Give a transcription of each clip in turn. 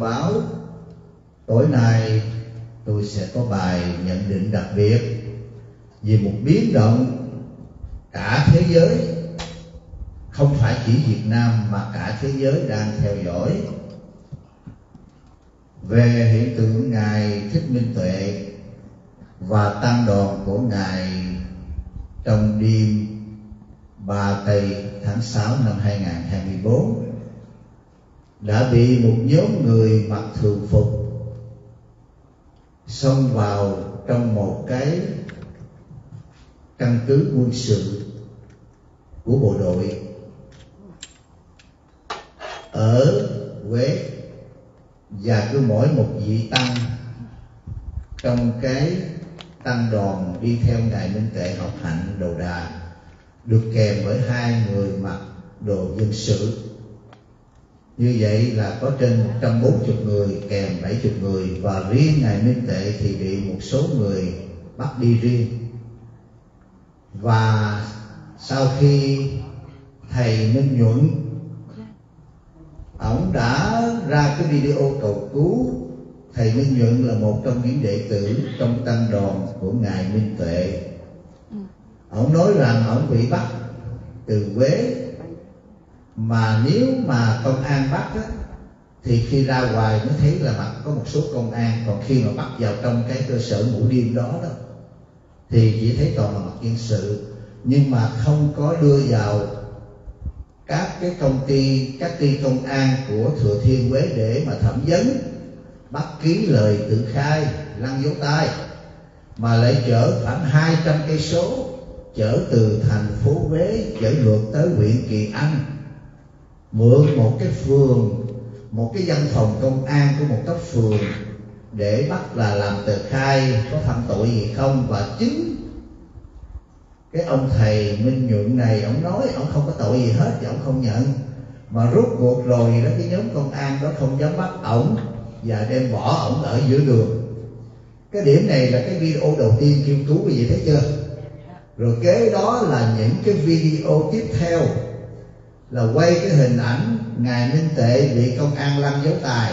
báo, tối nay tôi sẽ có bài nhận định đặc biệt về một biến động cả thế giới, không phải chỉ Việt Nam mà cả thế giới đang theo dõi. Về hiện tượng ngài Thích Minh Tuệ và tăng đoàn của ngài trong đêm 3 tây tháng 6 năm 2024 đã bị một nhóm người mặc thường phục xông vào trong một cái căn cứ quân sự của bộ đội ở Huế và cứ mỗi một vị tăng trong cái tăng đoàn đi theo ngài Minh Tệ học hạnh đồ đà được kèm bởi hai người mặc đồ dân sự như vậy là có trên 140 người kèm 70 người và riêng ngài Minh Tệ thì bị một số người bắt đi riêng. Và sau khi thầy Minh Nhuận ông đã ra cái video cầu cứu thầy Minh Nhuận là một trong những đệ tử trong tăng đoàn của ngài Minh Tuệ ông nói rằng ông bị bắt từ Huế mà nếu mà công an bắt á, thì khi ra ngoài mới thấy là mặt có một số công an. Còn khi mà bắt vào trong cái cơ sở ngủ đêm đó đó thì chỉ thấy toàn là mặt dân sự. Nhưng mà không có đưa vào các cái công ty các ty công an của thừa thiên huế để mà thẩm vấn bắt ký lời tự khai lăn dấu tay. Mà lại chở khoảng 200 cây số chở từ thành phố Huế chở ngược tới huyện Kỳ Anh mượn một cái phường, một cái văn phòng công an của một cấp phường để bắt là làm tờ khai có phạm tội gì không. Và chính cái ông thầy minh nhuận này, ông nói ông không có tội gì hết và ông không nhận. Mà rút cuộc rồi đó, cái nhóm công an đó không dám bắt ổng và đem bỏ ổng ở giữa đường. Cái điểm này là cái video đầu tiên kêu cứu, quý vị thấy chưa? Rồi kế đó là những cái video tiếp theo là quay cái hình ảnh ngài minh tệ bị công an lăn dấu tài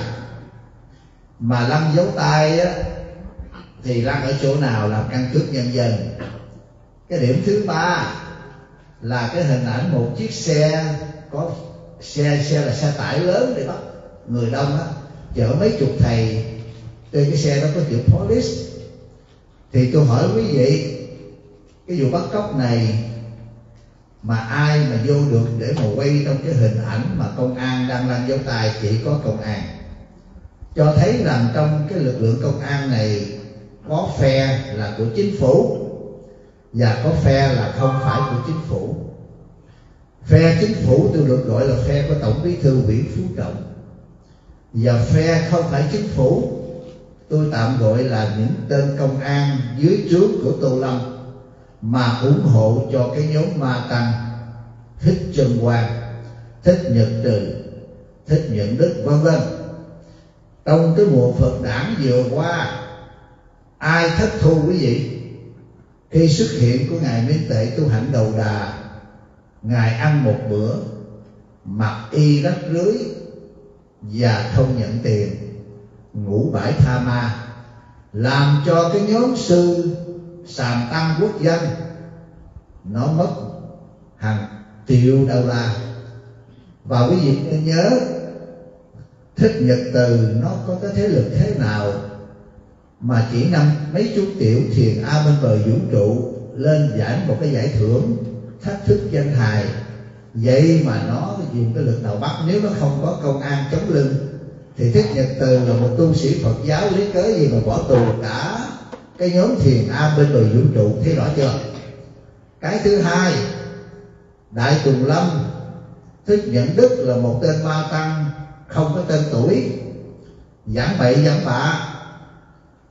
mà lăn dấu tay á, thì lăn ở chỗ nào làm căn cước nhân dân. Cái điểm thứ ba là cái hình ảnh một chiếc xe, có xe xe là xe tải lớn để bắt người đông á, chở mấy chục thầy trên cái xe đó có chữ police. Thì tôi hỏi quý vị, cái vụ bắt cóc này mà ai mà vô được để mà quay trong cái hình ảnh mà công an đang lăn dấu tay chỉ có công an. Cho thấy rằng trong cái lực lượng công an này có phe là của chính phủ và có phe là không phải của chính phủ. Phe chính phủ tôi được gọi là phe của tổng bí thư nguyễn phú trọng. Và phe không phải chính phủ, tôi tạm gọi là những tên công an dưới trướng của tô lâm mà ủng hộ cho cái nhóm ma tăng. Thích chân quang thích nhật từ, thích nhận đức, vân vân. Trong cái mùa phật đản vừa qua, ai thất thu quý vị? Khi xuất hiện của ngài minh tệ tu hạnh đầu đà, ngài ăn một bữa, mặc y rách rưới và không nhận tiền, ngủ bãi tha ma, làm cho cái nhóm sư sàm tăng quốc dân, nó mất hàng triệu đô la. Và quý vị nên nhớ, thích nhật từ nó có cái thế lực thế nào mà chỉ năm mấy chục triệu thiền a bên bờ vũ trụ lên giải một cái giải thưởng thách thức danh hài. Vậy mà nó dùng cái lực nào bắt? Nếu nó không có công an chống lưng, thì thích nhật từ là một tu sĩ phật giáo lý cớ gì mà bỏ tù cả? Cái nhóm thiền a bên bờ vũ trụ, thấy rõ chưa? Cái thứ hai, đại tùng lâm thích nhận đức là một tên ma tăng, không có tên tuổi. Giảng bậy, giảng bạ.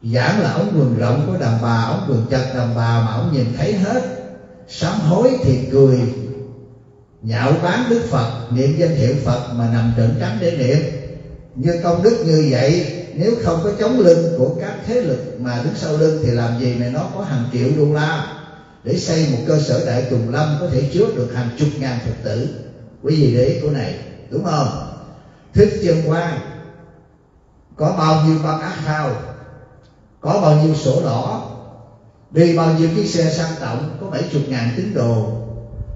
Giảng là ống quần rộng của đàn bà, ống quần chật đàn bà mà ông nhìn thấy hết. Sám hối thì cười, nhạo bán đức phật, niệm danh hiệu phật mà nằm trận trắng để niệm. Như công đức như vậy nếu không có chống lưng của các thế lực mà đứng sau lưng thì làm gì mà nó có hàng triệu đô la? Để xây một cơ sở đại tùng lâm có thể chứa được hàng chục ngàn phật tử. Quý vị để ý của này, đúng không? Thích chân quan có bao nhiêu băng ác khao có bao nhiêu sổ đỏ? Đi bao nhiêu chiếc xe sang trọng, có bảy chục ngàn tín đồ.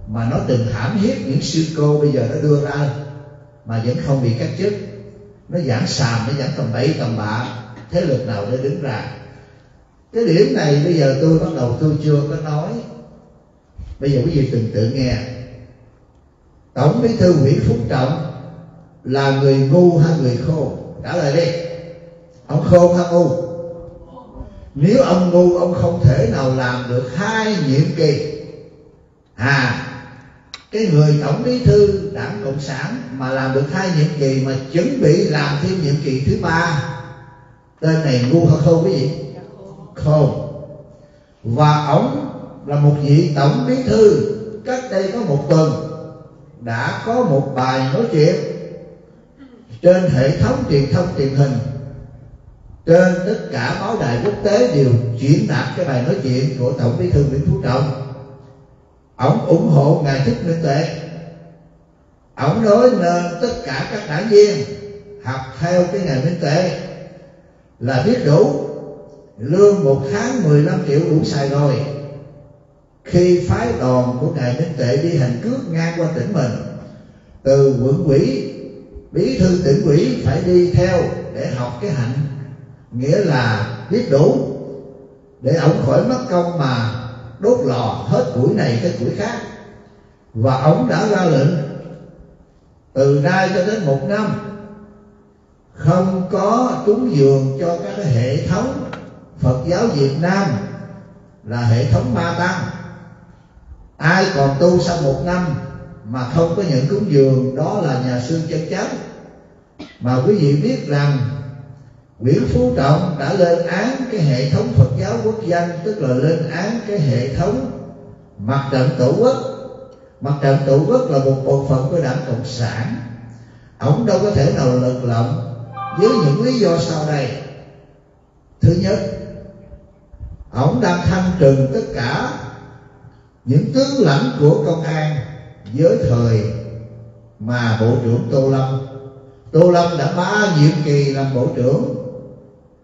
Mà nó từng hãm hiếp những sư cô bây giờ nó đưa ra, mà vẫn không bị cách chức nó giảm xàm nó giảm tầm bậy tầm bạ, thế lực nào để đứng ra. Cái điểm này bây giờ tôi bắt đầu tôi chưa có nói. Bây giờ quý vị từng tự nghe. Tổng bí thư nguyễn phú trọng là người ngu hay người khôn trả lời đi. Ông khôn hay ngu? Nếu ông ngu, ông không thể nào làm được hai nhiệm kỳ. À cái người tổng bí thư đảng cộng sản mà làm được hai nhiệm kỳ mà chuẩn bị làm thêm nhiệm kỳ thứ ba. Tên này ngu hay không quý vị? Khôn và ông là một vị tổng bí thư. Cách đây có một tuần, đã có một bài nói chuyện trên hệ thống truyền thông truyền hình. Trên tất cả báo đài quốc tế đều chuyển đạt cái bài nói chuyện của tổng bí thư nguyễn phú trọng ông ủng hộ ngài thích minh tuệ. Ông nói nên tất cả các đảng viên học theo cái ngài minh tuệ là biết đủ lương một tháng 15 triệu đủ xài rồi. Khi phái đoàn của ngài minh tuệ đi hành cước ngang qua tỉnh mình, từ quận ủy bí thư tỉnh ủy phải đi theo để học cái hạnh, nghĩa là biết đủ để ổng khỏi mất công mà đốt lò hết củi này tới củi khác. Và ông đã ra lệnh, từ nay cho đến một năm, không có cúng dường cho các hệ thống Phật giáo Việt Nam là hệ thống ma tăng. Ai còn tu sau một năm mà không có nhận cúng dường, đó là nhà sư chân chánh. Mà quý vị biết rằng Nguyễn Phú Trọng đã lên án cái hệ thống Phật giáo quốc dân, tức là lên án cái hệ thống mặt trận tổ quốc. Mặt trận tổ quốc là một bộ phận của đảng cộng sản. Ông đâu có thể nào lật lọng với những lý do sau đây. Thứ nhất, ông đang thanh trừng tất cả những tướng lãnh của công an với thời mà bộ trưởng tô lâm. Tô lâm đã ba nhiệm kỳ làm bộ trưởng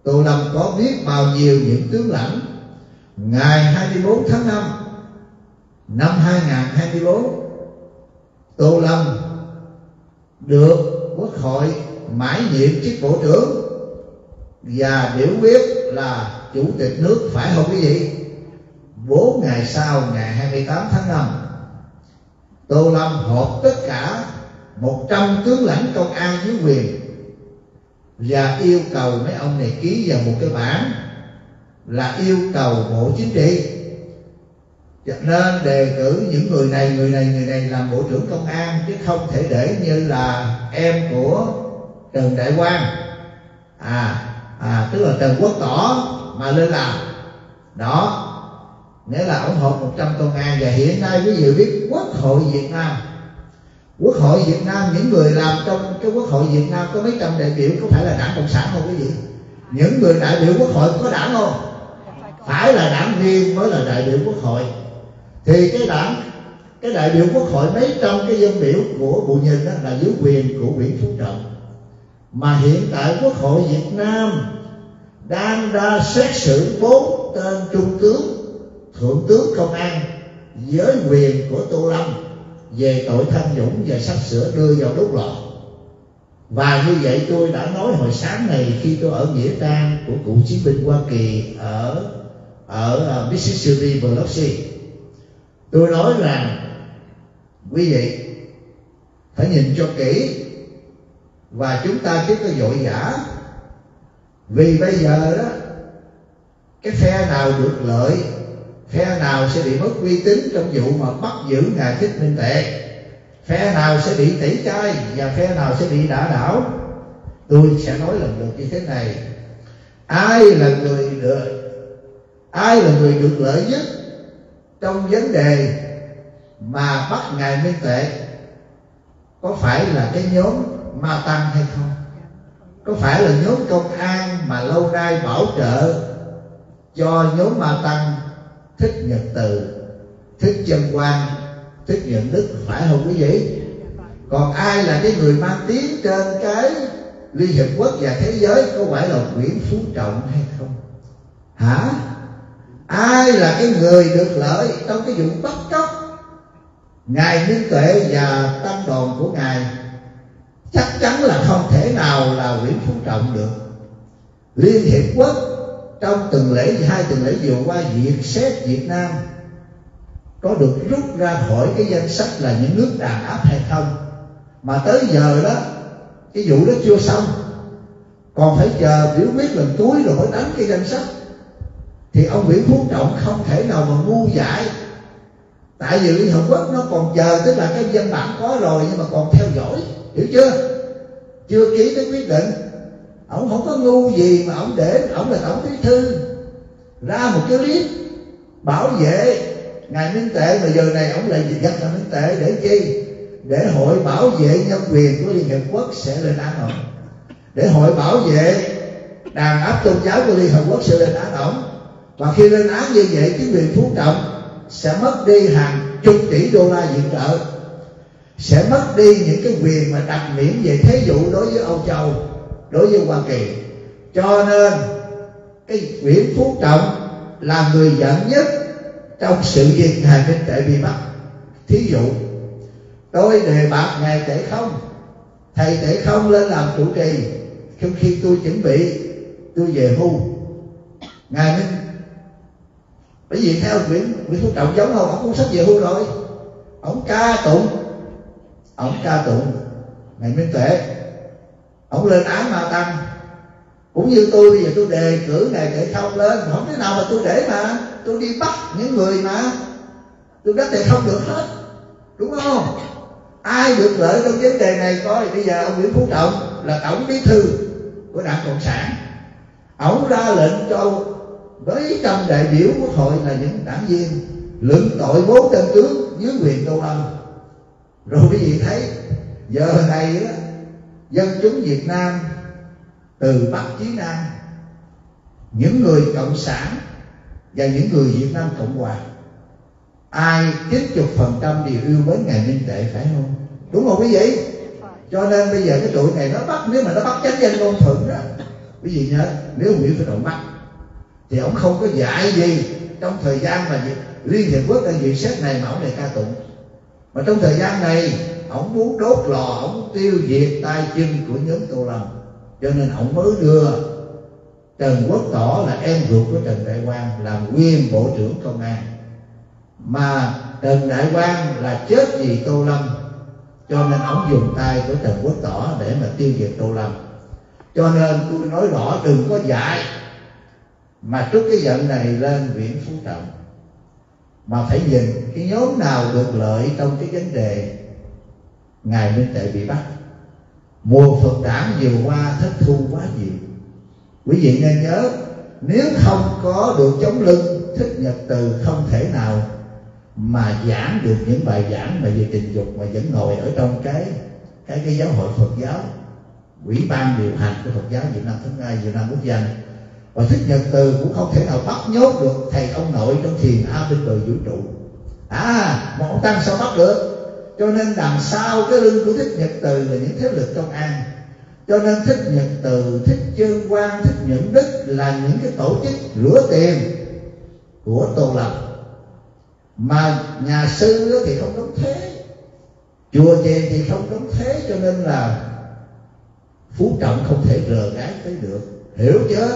tô lâm có biết bao nhiêu những tướng lãnh. Ngày 24 tháng 5 năm 2024 tô lâm được quốc hội mãi nhiệm chức bộ trưởng. Và biểu quyết là chủ tịch nước phải không quý vị bốn ngày sau, ngày 28 tháng 5 Tô Lâm họp tất cả 100 tướng lãnh công an dưới quyền và yêu cầu mấy ông này ký vào một cái bản là yêu cầu bộ chính trị. Cho nên đề cử những người này người này người này làm bộ trưởng công an, chứ không thể để như là em của trần đại quang. À à tức là trần quốc tỏ mà lên làm. Đó, nghĩa là ủng hộ 100 công an và hiện nay quý vị biết quốc hội Việt Nam quốc hội Việt Nam, những người làm trong cái quốc hội Việt Nam có mấy trăm đại biểu có phải là đảng cộng sản không quý vị những người đại biểu quốc hội có đảng không? Phải là đảng viên mới là đại biểu quốc hội. Thì cái đảng, cái đại biểu quốc hội mấy trăm cái dân biểu của bộ nhìn đó là dưới quyền của Nguyễn Phú Trọng. Mà hiện tại quốc hội Việt Nam đang ra xét xử bốn tên trung tướng, thượng tướng công an với quyền của tô lâm về tội tham nhũng và sắp sửa đưa vào đốt lò. Và như vậy tôi đã nói hồi sáng này khi tôi ở nghĩa trang của cựu chiến binh hoa kỳ ở ở ờ, Mississippi Biloxi. Tôi nói rằng, quý vị phải nhìn cho kỹ và chúng ta chứ có dội vã vì bây giờ đó, cái phe nào được lợi phe nào sẽ bị mất uy tín trong vụ mà bắt giữ ngài thích minh tệ phe nào sẽ bị tẩy chay và phe nào sẽ bị đả đảo? Tôi sẽ nói lần lượt như thế này. Ai là người được, ai là người được lợi nhất trong vấn đề mà bắt ngài minh tệ có phải là cái nhóm ma tăng hay không? Có phải là nhóm công an mà lâu nay bảo trợ cho nhóm ma tăng thích nhật từ, thích chân quan thích nhận đức, phải không quý vị? Còn ai là cái người mang tiếng trên cái liên hiệp quốc và thế giới, có phải là nguyễn phú trọng hay không? Hả? Ai là cái người được lợi trong cái vụ bắt cóc ngài minh tuệ và tăng đoàn của ngài? Chắc chắn là không thể nào là nguyễn phú trọng được. Liên hiệp quốc trong tuần lễ hai tuần lễ vừa qua việc xét việt nam có được rút ra khỏi cái danh sách là những nước đàn áp hay không. Mà tới giờ đó, cái vụ đó chưa xong. Còn phải chờ biểu quyết lần cuối rồi mới đánh cái danh sách. Thì ông Nguyễn Phú Trọng không thể nào mà ngu dại. Tại vì Liên Hợp Quốc nó còn chờ, tức là cái văn bản có rồi nhưng mà còn theo dõi, hiểu chưa? Chưa ký cái quyết định ông không có ngu gì mà ông để, ông là tổng bí thư. Ra một cái clip bảo vệ ngài minh tệ, mà giờ này ông lại dắt ngài minh tệ để chi? Để hội bảo vệ nhân quyền của liên hiệp quốc sẽ lên án ông. Để hội bảo vệ đàn áp tôn giáo của liên hợp quốc sẽ lên án ông. Và khi lên án như vậy, chính quyền phú trọng sẽ mất đi hàng chục tỷ đô la viện trợ, sẽ mất đi những cái quyền mà đặc miễn về thế vụ đối với Âu Châu đối với Hoa Kỳ. Cho nên, cái Nguyễn Phú Trọng là người dẫn nhất trong sự việc ngài Minh tế bị bắt thí dụ, tôi đề bạt ngài tể Không, thầy tể Không lên làm chủ trì. Trong khi tôi chuẩn bị, tôi về hưu. Ngài Minh bởi vì theo Nguyễn Nguyễn Phú Trọng giống không ông cũng sắp về hưu rồi. Ông ca tụng. Ông ca tụng. Ngài Minh Tuệ ông lên án ma tăng. Cũng như tôi bây giờ tôi đề cử này để Không lên. Không thế nào mà tôi để mà tôi đi bắt những người mà tôi đất Tệ Không được hết. Đúng không? Ai được lợi trong vấn đề này coi. Bây giờ ông Nguyễn Phú Trọng là tổng bí thư của đảng cộng sản. Ông ra lệnh cho mấy trăm đại biểu quốc hội là những đảng viên lượng tội bốn tên tướng dưới quyền đô lâm rồi quý vị thấy giờ này đó, dân chúng việt nam từ bắc chí nam, những người cộng sản và những người việt nam cộng hòa, ai 90 phần trăm đều yêu mến ngày minh tệ phải không? Đúng không quý vị? Cho nên bây giờ cái tụi này nó bắt, nếu mà nó bắt chánh danh ngôn thuận đó, quý vị nhớ, nếu nguyễn phải động bắt thì ông không có dạy gì trong thời gian mà liên hiệp quốc đang dự xét này mà ông này ca tụng. Mà trong thời gian này ông muốn đốt lò, ông tiêu diệt tay chân của nhóm tô lâm cho nên ông mới đưa trần quốc tỏ là em ruột của trần đại quang làm nguyên bộ trưởng công an. Mà trần đại quang là chết vì tô lâm cho nên ông dùng tay của trần quốc tỏ để mà tiêu diệt tô lâm cho nên tôi nói rõ, đừng có dạy mà trút cái giận này lên viện Phú Trọng, mà phải nhìn cái nhóm nào được lợi trong cái vấn đề ngài Minh Tệ bị bắt. Mùa Phật đảm vừa qua, thất thu quá nhiều. Quý vị nên nhớ, nếu không có được chống lưng, thích nhật từ không thể nào mà giảng được những bài giảng mà về tình dục mà vẫn ngồi ở trong cái cái cái giáo hội Phật giáo. Quỹ ban điều hành của Phật giáo Việt Nam thứ hai, Việt Nam Quốc gia. Và thích nhật từ cũng không thể nào bắt nhốt được thầy ông nội trong thiền a bên bờ vũ trụ. À một ông tăng sao bắt được? Cho nên đằng sau cái lưng của thích nhật từ là những thế lực công an. Cho nên thích nhật từ, thích chân quan thích những đức là những cái tổ chức rửa tiền của tôn lập. Mà nhà sư thì không đóng thế, chùa chiền thì không đóng thế, cho nên là phú trọng không thể rờ gái tới được. Hiểu chưa?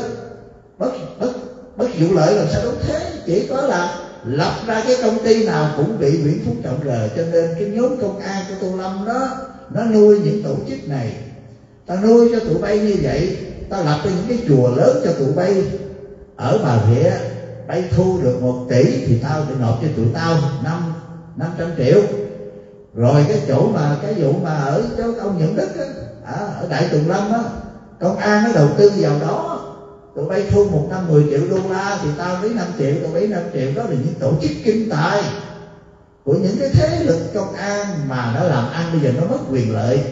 Bất bất bất vụ lợi làm sao đóng thế? Chỉ có là lập ra cái công ty nào cũng bị Nguyễn Phú Trọng rờ cho nên cái nhóm công an của Tô Lâm đó nó nuôi những tổ chức này. Ta nuôi cho tụi bay như vậy ta lập ra những cái chùa lớn cho tụi bay. Ở Bà Rịa bay thu được một tỷ thì tao sẽ nộp cho tụi tao năm năm trăm triệu. Rồi cái chỗ mà cái vụ mà ở chỗ ông Nhận Đức á, ở Đại Tùng Lâm á công an nó đầu tư vào đó tụi bay thu một năm 10 triệu đô la thì tao lấy 5 triệu, tao lấy 5 triệu. Đó là những tổ chức kinh tài của những cái thế lực công an mà nó làm ăn. Bây giờ nó mất quyền lợi.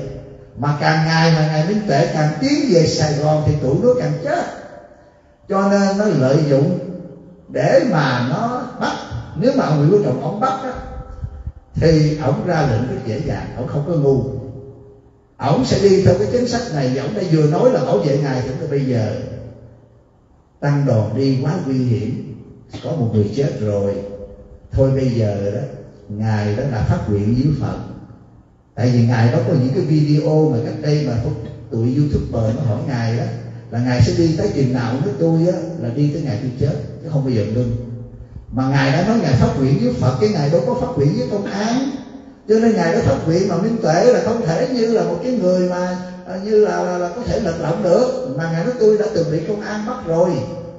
Mà càng ngày mà ngày minh tệ càng tiến về Sài Gòn thì tụi nó càng chết. Cho nên nó lợi dụng để mà nó bắt. Nếu mà ông Nguyễn Phú Trọng ông bắt á, thì ông ra lệnh rất dễ dàng. Ông không có ngu. Ổng sẽ đi theo cái chính sách này. Và ổng đã vừa nói là bảo vệ ngài, thì bây giờ tăng đoàn đi quá nguy hiểm. Có một người chết rồi. Thôi bây giờ đó, ngài đó là phát nguyện với phật. Tại vì ngài đó có những cái video mà cách đây mà tụi youtuber nó hỏi ngài đó, là ngài sẽ đi tới chừng nào với tôi á, là đi tới ngày tôi chết, chứ không bao giờ ngưng. Mà ngài đã nói ngài phát nguyện với phật, cái ngài đâu có phát nguyện với công an cho nên ngài đó phát nguyện mà minh tuệ là không thể như là một cái người mà như là, là, là có thể lật lọng được. Mà ngài nói tôi đã từng bị công an bắt rồi.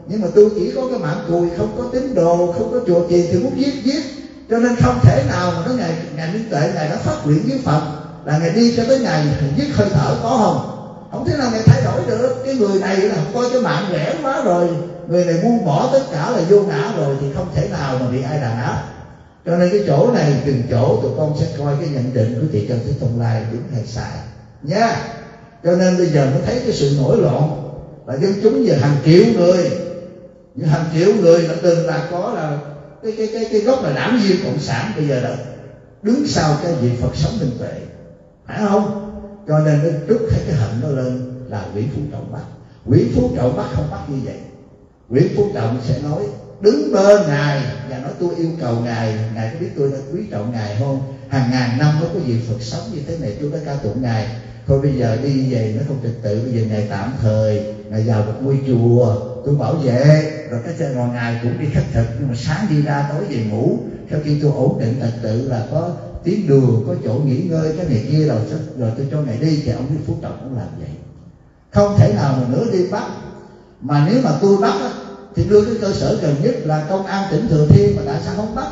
Nhưng mà tôi chỉ có cái mạng cùi không có tín đồ không có chùa chiền thì muốn giết giết. Cho nên không thể nào mà nói ngài ngài minh tuệ ngài đã phát nguyện với phật là ngài đi cho tới ngày giết hơi thở có không? Không thể nào ngài thay đổi được. Cái người này là coi cái mạng rẻ quá rồi. Người này buông bỏ tất cả là vô ngã rồi thì không thể nào mà bị ai đàn áp. Cho nên cái chỗ này từng chỗ tụi con sẽ coi cái nhận định của chị trần thế tùng lai đúng hay sai. Nha! Cho nên bây giờ mới thấy cái sự nổi loạn là dân chúng giờ hàng triệu người. Những hàng triệu người đã từng là có là cái cái cái cái gốc là đảng viên cộng sản bây giờ là đứng sau cái vị phật sống minh tuệ. Phải không? Cho nên nó trút hết cái hận nó lên là nguyễn phú trọng bắt. Nguyễn phú trọng bắt không bắt như vậy. Nguyễn phú trọng sẽ nói, đứng bên ngài và nói tôi yêu cầu ngài ngài có biết tôi đã quý trọng ngài không? Hàng ngàn năm mới có vị phật sống như thế này, tôi đã ca tụng ngài thôi bây giờ đi về nó không trật tự, bây giờ ngày tạm thời, ngày vào một ngôi chùa, tôi bảo vệ. Rồi cái chân ngồi ngày cũng đi khất thực, nhưng mà sáng đi ra tối về ngủ. Sau khi tôi ổn định trật tự là có tiếng đường có chỗ nghỉ ngơi, cái này kia rồi rồi tôi cho ngài đi, thì ông Đức phúc trọng cũng làm vậy. Không thể nào mà nữa đi bắt. Mà nếu mà tôi bắt thì đưa cái cơ sở gần nhất là công an tỉnh thừa thiên, mà tại sao không bắt?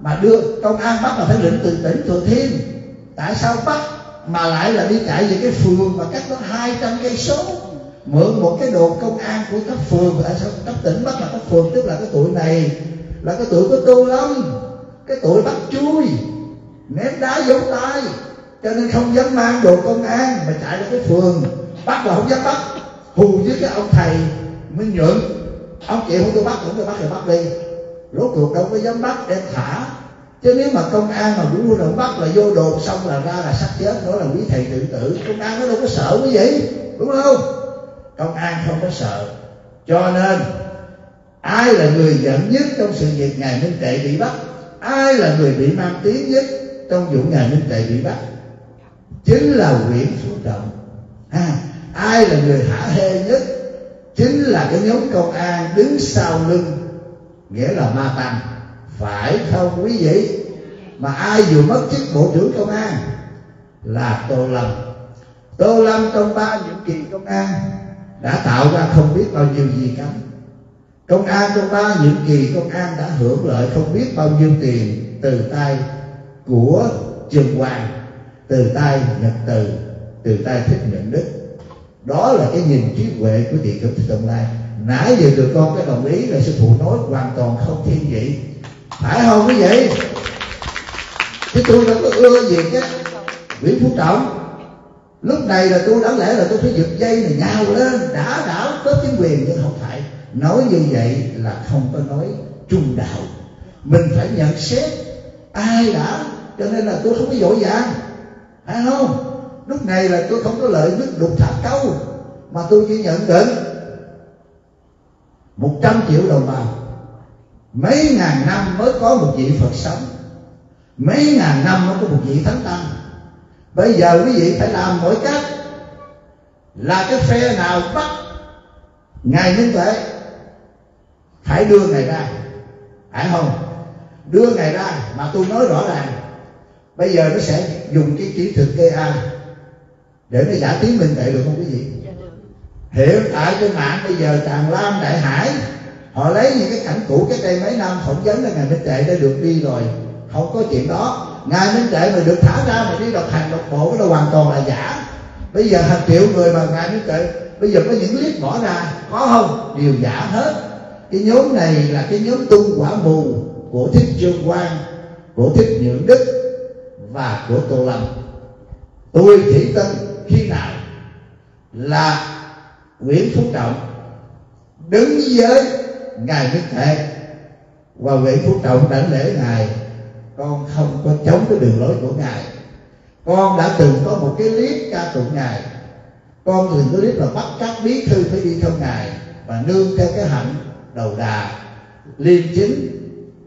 Mà đưa công an bắt là phải lĩnh từ tỉnh thừa thiên. Tại sao bắt? Mà lại là đi chạy về cái phường mà cách đó 200 cây số. Mượn một cái đồn công an của cấp phường tại sao cấp tỉnh bắt là cấp phường, tức là cái tuổi này, là cái tuổi của tô lâm, cái tuổi bắt chui, ném đá giấu tay. Cho nên không dám mang đồ công an mà chạy ra cái phường. Bắt là không dám bắt. Hù với cái ông thầy minh nhuận ông chịu không tôi bắt, không tôi bắt thì bắt đi. Rốt cuộc đâu có dám bắt em thả chứ nếu mà công an mà đủ rồi bắt là vô đồn xong là ra là sắp chết đó là quý thầy tự tử. Công an nó đâu có sợ cái gì đúng không? Công an không có sợ. Cho nên ai là người giận nhất trong sự việc ngài minh tệ bị bắt? Ai là người bị mang tiếng nhất trong vụ ngài minh tệ bị bắt? Chính là nguyễn phú trọng à, ai là người hả hê nhất? Chính là cái nhóm công an đứng sau lưng nghĩa là ma tăng phải không quý vị? Mà ai vừa mất chức bộ trưởng công an? Là tô lâm. Tô lâm trong ba nhiệm kỳ công an đã tạo ra không biết bao nhiêu gì cấm công an trong ba nhiệm kỳ công an đã hưởng lợi không biết bao nhiêu tiền từ tay của trường hoàng từ tay nhật từ từ tay thích nhận đức. Đó là cái nhìn trí huệ của địa cực tương lai nãy giờ tụi con cái đồng ý là sư phụ nói hoàn toàn không thiên vị phải không quý vị? Chứ tôi đâu có ưa gì cái nguyễn phú trọng, lúc này là tôi đáng lẽ là tôi phải giật dây này nhau lên. Đã đảo cướp chính quyền nhưng không phải. Nói như vậy là không có nói trung đạo. Mình phải nhận xét ai đã, cho nên là tôi không có dội vàng phải không? Lúc này là tôi không có lợi nhất đục thả câu, mà tôi chỉ nhận định một trăm triệu đồng bào mấy ngàn năm mới có một vị phật sống. Mấy ngàn năm mới có một vị thánh tăng. Bây giờ quý vị phải làm mọi cách. Là cái phe nào bắt ngài minh tuệ phải đưa ngài ra. Phải không? Đưa ngài ra mà tôi nói rõ ràng. Bây giờ nó sẽ dùng cái kỹ thuật GA để nó giả tiếng minh tuệ được không quý vị? Hiện tại trên mạng bây giờ tràn lan đại hải họ lấy những cái cảnh cũ cái đây mấy năm, phỏng vấn là ngài minh tệ đã được đi rồi. Không có chuyện đó. Ngài minh tệ mà được thả ra mà đi độc hành độc bộ cái đó hoàn toàn là giả. Bây giờ hàng triệu người mà ngài minh tệ bây giờ có những clip bỏ ra, có không? Đều giả hết. Cái nhóm này là cái nhóm tu quả mù của thích trương quang, của thích nhượng đức và của tô lâm. Tôi chỉ tin khi nào là nguyễn phú trọng đứng với ngài minh tuệ và vị phú trọng đảnh lễ ngài, con không có chống cái đường lối của ngài. Con đã từng có một cái clip ca tụng ngài. Con từng có clip là bắt các bí thư phải đi theo ngài và nương theo cái hạnh đầu đà, liêm chính,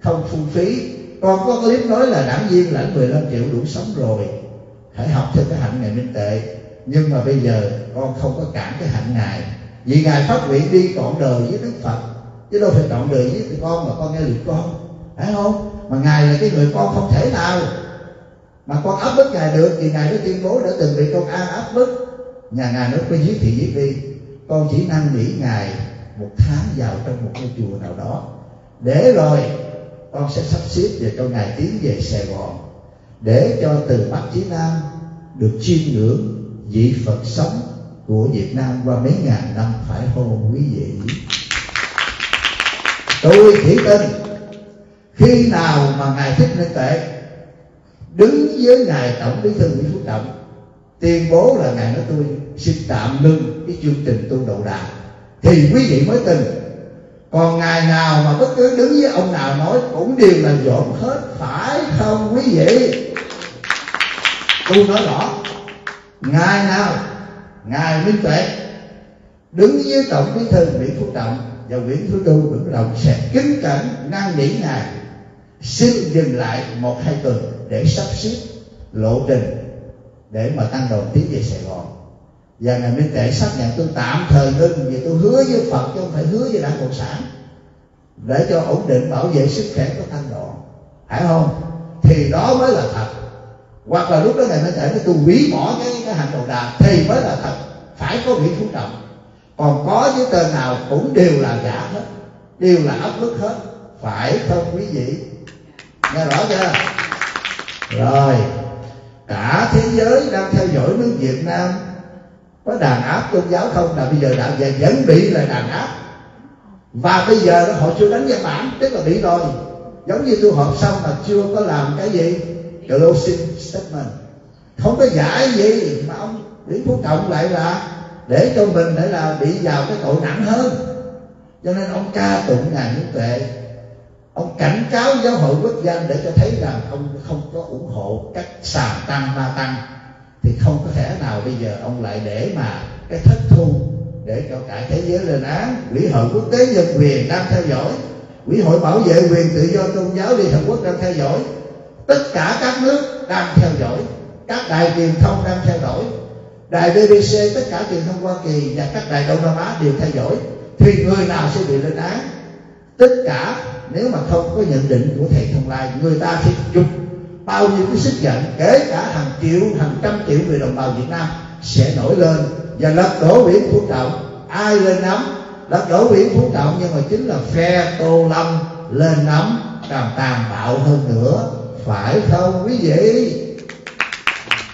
không phung phí. Con có clip nói là đảng viên lãnh 15 triệu đủ sống rồi, hãy học theo cái hạnh ngày minh tệ nhưng mà bây giờ con không có cản cái hạnh ngài. Vì ngài phát nguyện đi trọn đời với đức phật chứ đâu phải trọng đời với con mà con nghe lời con phải không? Mà ngài là cái người con không thể nào mà con áp bức ngài được thì ngài đã tuyên bố đã từng bị công an áp bức. Nhà ngài nói có giết thì giết đi con chỉ năn nỉ ngài một tháng vào trong một ngôi chùa nào đó. Để rồi con sẽ sắp xếp để cho ngài tiến về sài gòn. Để cho từ bắc chí nam được chiêm ngưỡng vị phật sống của việt nam qua mấy ngàn năm. Phải không quý vị? Tôi chỉ tin, khi nào mà ngài thích minh tệ đứng với ngài tổng bí thư nguyễn phú trọng, tuyên bố là ngài nói tôi xin tạm ngưng cái chương trình tu độ đạo, thì quý vị mới tin. Còn ngày nào mà bất cứ đứng với ông nào nói cũng đều là dọn hết, phải không quý vị? Tôi nói rõ, ngày nào ngài minh tuệ đứng với tổng bí thư nguyễn phú trọng và nguyễn phú đô vẫn đồng sẽ kính cẩn năn nỉ ngài, xin dừng lại một hai tuần để sắp xếp lộ trình để mà tăng đoàn tiến về sài gòn. Và ngài minh tệ xác nhận tôi tạm thời ngưng vì tôi hứa với phật chứ không phải hứa với đảng cộng sản, để cho ổn định bảo vệ sức khỏe của tăng đoàn. Phải không? Thì đó mới là thật. Hoặc là lúc đó ngài minh tệ nói tôi hủy bỏ cái cái hành đầu đà thì mới là thật. Phải có vị phú trọng còn có với tên nào cũng đều là giả hết, đều là áp bức hết. Phải không quý vị? Nghe rõ chưa? Rồi, cả thế giới đang theo dõi nước việt nam. Có đàn áp tôn giáo không? Là bây giờ đã vẫn bị là đàn áp. Và bây giờ họ chưa đánh văn bản tức là bị rồi giống như tôi họp xong mà chưa có làm cái gì. Closing statement. Không có giải gì, mà ông Nguyễn Phú Trọng lại là để cho mình để là bị vào cái tội nặng hơn. Cho nên ông ca tụng ngài như tuệ. Ông cảnh cáo giáo hội quốc dân để cho thấy rằng ông không có ủng hộ các xà tăng ma tăng. Thì không có thể nào bây giờ ông lại để mà cái thất thu để cho cả thế giới lên án. Quỹ hội quốc tế nhân quyền đang theo dõi. Quỹ hội bảo vệ quyền tự do tôn giáo liên hợp quốc đang theo dõi. Tất cả các nước đang theo dõi. Các đài truyền thông đang theo dõi đài BBC tất cả truyền thông Hoa Kỳ và các đài Đông Nam Á đều theo dõi, thì người nào sẽ bị lên án? Tất cả, nếu mà không có nhận định của thầy thông lai, người ta sẽ chụp bao nhiêu cái sức giận, kể cả hàng triệu, hàng trăm triệu người đồng bào việt nam sẽ nổi lên. Và lật đổ nguyễn phú trọng, ai lên nắm? Lật đổ nguyễn phú trọng nhưng mà chính là phe tô lâm lên nắm, càng tàn bạo hơn nữa. Phải không quý vị?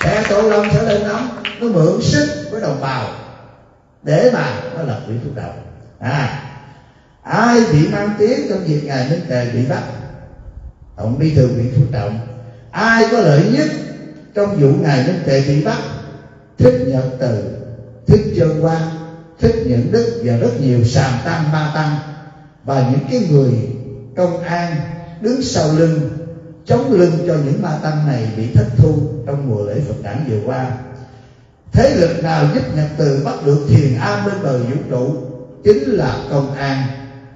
Phe Tổ lâm sẽ lên nắm nó mượn sức với đồng bào để mà nó lập quỹ phúc trọng à ai bị mang tiếng trong việc ngài minh tề bị bắt, tổng bí thư nguyễn phú trọng ai có lợi nhất trong vụ ngài minh tề bị bắt? Thích nhật từ, thích chân quan thích nhận đức và rất nhiều sàm tăng, ba tăng. Và những cái người công an đứng sau lưng chống lưng cho những ma tăng này bị thất thu trong mùa lễ Phật đản vừa qua. Thế lực nào giúp nhật từ bắt được thiền an bên bờ vũ trụ? Chính là công an,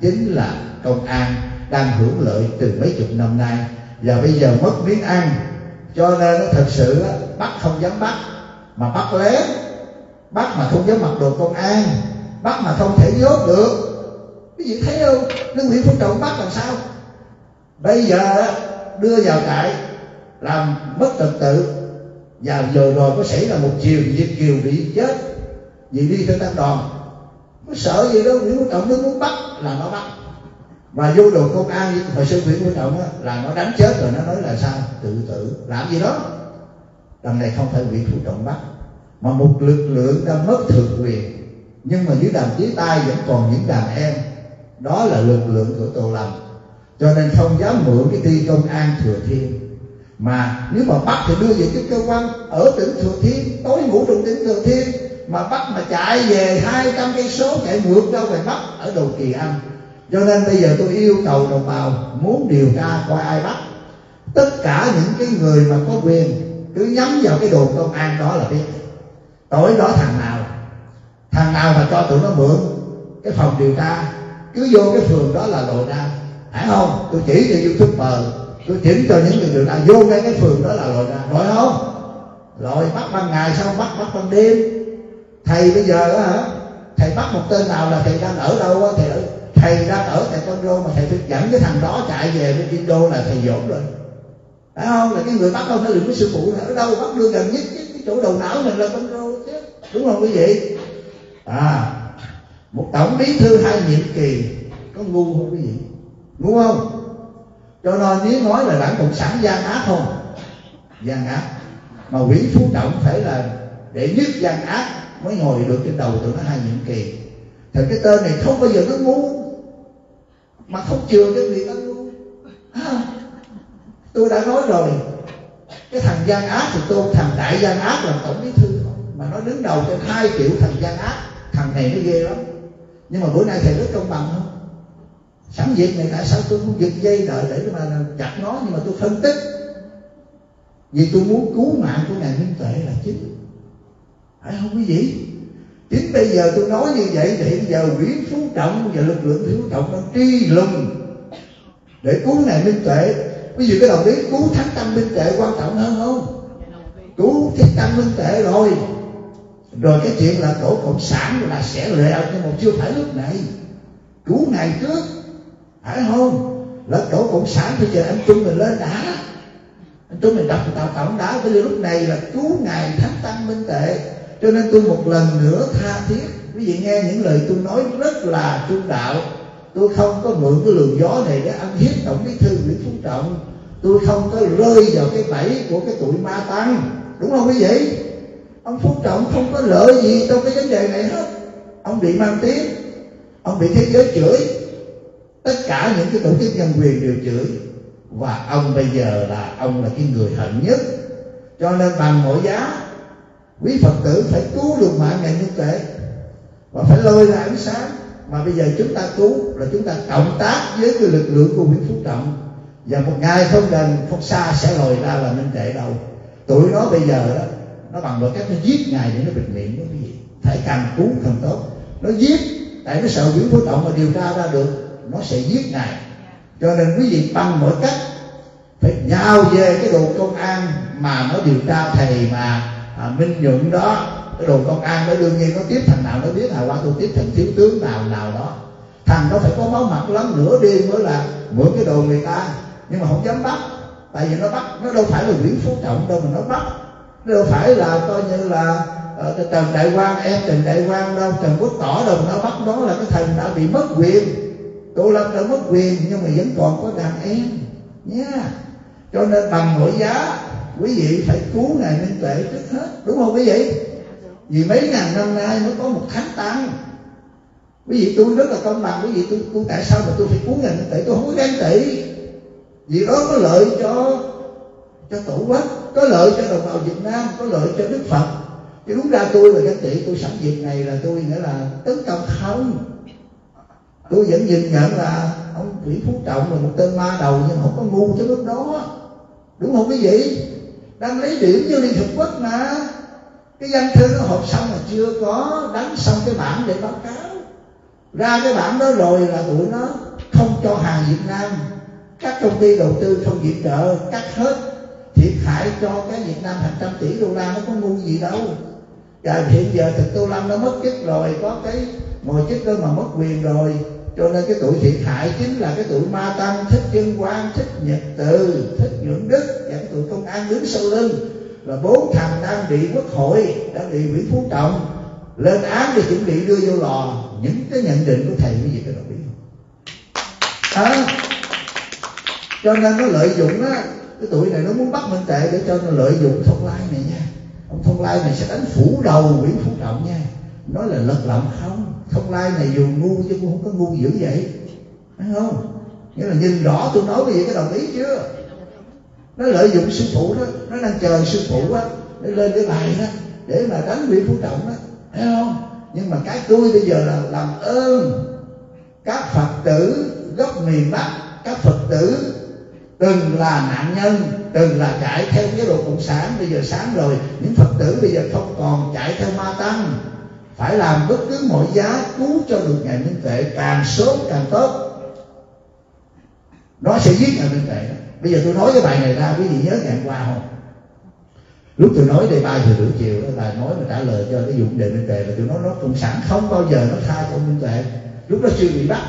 chính là công an, đang hưởng lợi từ mấy chục năm nay. Và bây giờ mất miếng ăn. Cho nên nó thật sự bắt không dám bắt. Mà bắt lén. Bắt mà không dám mặc đồ công an. Bắt mà không thể nhốt được. Cái gì thấy không? Lương nguyễn phú trọng bắt làm sao? Bây giờ đưa vào trại làm mất trật tự và giờ rồi có xảy ra một chiều diệt kiều bị chết vì đi theo tăng đoàn. Nó sợ gì đâu nếu trọng nó muốn bắt là nó bắt. Và vô đồ công an như hồi xưa nguyễn của trọng á, là nó đánh chết rồi nó nói là sao? Tự tử. Làm gì đó. Lần này không phải nguyễn phú trọng bắt mà một lực lượng đã mất thực quyền. Nhưng mà dưới đàm chí tay vẫn còn những đàn em. Đó là lực lượng của tổ lầm cho nên không dám mượn cái ti công an thừa thiên. Mà nếu mà bắt thì đưa về cái cơ quan ở tỉnh thừa thiên, tối ngủ trong tỉnh thừa thiên, mà bắt mà chạy về hai trăm cây số chạy ngược ra ngoài bắc ở đầu kỳ anh. Cho nên bây giờ tôi yêu cầu đồng bào muốn điều tra coi ai bắt. Tất cả những cái người mà có quyền cứ nhắm vào cái đồn công an đó là biết. Tối đó thằng nào? Thằng nào mà cho tụi nó mượn cái phòng điều tra? Cứ vô cái phường đó là lộ ra phải không? Tôi chỉ cho youtuber tôi chỉ cho những người đường nào vô ngay cái phường đó là lội, ra. Không? Rồi bắt ban ngày sao bắt bắt ban đêm. Thầy bây giờ đó hả? Thầy bắt một tên nào là thầy đang ở đâu á? Thầy ở thầy đang ở tại con rô mà thầy phải dẫn cái thằng đó chạy về bên Indo là thầy dỗn rồi phải không? Là cái người bắt đâu nó được với sư phụ ở đâu? Bắt đưa gần nhất cái chỗ đầu não mình là con rô chứ. Đúng không quý vị? À một tổng bí thư hai nhiệm kỳ. Có ngu không quý vị? Ngu không? Cho nên nếu nói là đảng cộng sản gian ác không gian ác. Mà quỷ phú trọng phải là để nhất gian ác mới ngồi được trên đầu tụi nó hai nhiệm kỳ. Thì cái tên này không bao giờ nó ngu. Mà không chừa cái việc nó ngu. À, tôi đã nói rồi. Cái thằng gian ác thì tôi thằng đại gian ác là tổng bí thư. Mà nó đứng đầu trên hai triệu thằng gian ác. Thằng này nó ghê lắm. Nhưng mà bữa nay thầy rất công bằng không? Sẵn việc này tại sao tôi không giật dây đợi để mà chặt nó nhưng mà tôi phân tích? Vì tôi muốn cứu mạng của ngài minh tuệ là chính. Phải không quý vị? Chính bây giờ tôi nói như vậy thì bây giờ nguyễn phú trọng và lực lượng phú trọng đang tri lùng để cứu ngài minh tuệ. Ví dụ cái đồng ý cứu thánh tâm minh tuệ quan trọng hơn không? Cứu thánh tâm minh tuệ rồi. Rồi cái chuyện là tổ cộng sản là sẽ lệ nhưng mà chưa phải lúc này. Cứu ngày trước phải không? Lỡ tổ cộng sản thì chờ anh trung mình lên đã. Anh trung mình đập tàu tổng đã bây giờ lúc này là cứu ngài thánh tăng minh tệ. Cho nên tôi một lần nữa tha thiết. Quý vị nghe những lời tôi nói rất là trung đạo. Tôi không có mượn cái luồng gió này để ăn hiếp tổng bí thư nguyễn phú trọng. Tôi không có rơi vào cái bẫy của cái tụi ma tăng. Đúng không quý vị? Ông phú trọng không có lợi gì trong cái vấn đề này hết. Ông bị mang tiếng. Ông bị thế giới chửi tất cả những cái tổ chức nhân quyền đều chửi. Và ông bây giờ là ông là cái người hận nhất. Cho nên bằng mọi giá, quý phật tử phải cứu được mạng ngày nhân tệ và phải lôi ra ánh sáng. Mà bây giờ chúng ta cứu là chúng ta cộng tác với cái lực lượng của Nguyễn Phú Trọng. Và một ngày không gần không xa sẽ lòi ra là minh tệ đâu tụi nó bây giờ đó, nó bằng mọi cách nó giết ngài để nó bịt miệng, nó cái gì? Phải càng cứu càng tốt. Nó giết, tại nó sợ Nguyễn Phú Trọng mà điều tra ra được nó sẽ giết ngài. Cho nên quý vị bằng mọi cách phải nhào về cái đồ công an mà nó điều tra thầy mà à, minh nhuận đó. Cái đồ công an nó đương nhiên nó tiếp thằng nào nó biết là qua tôi tiếp thằng thiếu tướng nào nào đó. Thằng đó phải có máu mặt lắm nửa đêm mới là mượn cái đồ người ta. Nhưng mà không dám bắt. Tại vì nó bắt nó đâu phải là nguyễn phú trọng đâu mà nó bắt. Nó đâu phải là coi như là uh, trần đại quang em trần đại quang đâu trần quốc tỏ đâu mà nó bắt. Đó là cái thằng đã bị mất quyền cô Lâm đã mất quyền nhưng mà vẫn còn có đàn em. Nha. Cho nên bằng mọi giá quý vị phải cứu ngài minh tuệ trước hết. Đúng không quý vị? Vì mấy ngàn năm nay mới có một thánh tăng. Quý vị tôi rất là công bằng. Quý vị tôi, tôi tại sao mà tôi phải cứu ngài minh tuệ? Tôi không có gan tị. Vì đó có lợi cho cho tổ quốc có lợi cho đồng bào việt nam có lợi cho đức phật. Chứ đúng ra tôi là gan tị tôi sẵn dịp này là tôi nghĩa là tấn công không tôi vẫn nhìn nhận là ông Nguyễn Phú Trọng là một tên ma đầu nhưng không có ngu tới lúc đó. Đúng không quý vị? Đang lấy điểm vô liên hợp quốc mà. Cái văn thư nó họp xong mà chưa có đánh xong cái bản để báo cáo. Ra cái bản đó rồi là tụi nó không cho hàng Việt Nam. Các công ty đầu tư không viện trợ, cắt hết. Thiệt hại cho cái Việt Nam hàng trăm tỷ đô la nó có ngu gì đâu. Và hiện giờ thực Tô Lâm nó mất chức rồi, có cái ngồi chức đó mà mất quyền rồi cho nên cái tuổi thiệt hại chính là cái tuổi ma tăng thích chân quan thích nhật từ thích nhượng đức và cái tuổi công an đứng sau lưng. Là bốn thằng đang bị quốc hội đang bị nguyễn phú trọng lên án để chuẩn bị đưa vô lò. Những cái nhận định của thầy cái gì các đồng ý không? À, cho nên nó lợi dụng á cái tuổi này nó muốn bắt minh tệ để cho nó lợi dụng thông lai này nha. Ông thông lai này sẽ đánh phủ đầu nguyễn phú trọng nha nói là lật lọng. Không không lai này dù ngu chứ cũng không có ngu dữ vậy. Phải không? Nghĩa là nhìn rõ tôi nói cái gì cái đồng ý chưa? Nó lợi dụng sư phụ đó, nó đang chờ sư phụ á, để lên cái bài đó, để mà đánh nguyễn phú trọng đó. Thấy không? Nhưng mà cái tôi bây giờ là làm ơn. Các phật tử, gốc miền bắc, các phật tử, từng là nạn nhân, từng là chạy theo chế độ cộng sản, bây giờ sáng rồi. Những phật tử bây giờ không còn chạy theo ma tăng phải làm bất cứ mọi giá cứu cho được ngài minh tuệ, càng sớm càng tốt. Nó sẽ giết ngài minh tuệ bây giờ tôi nói cái bài này ra, quý vị nhớ ngày hôm qua không? Lúc tôi nói đây ba giờ rưỡi chiều đó là nói mà trả lời cho cái dụng đề minh tuệ là tôi nói nó cũng sẵn không bao giờ nó tha cho minh tuệ. Lúc đó chưa bị bắt.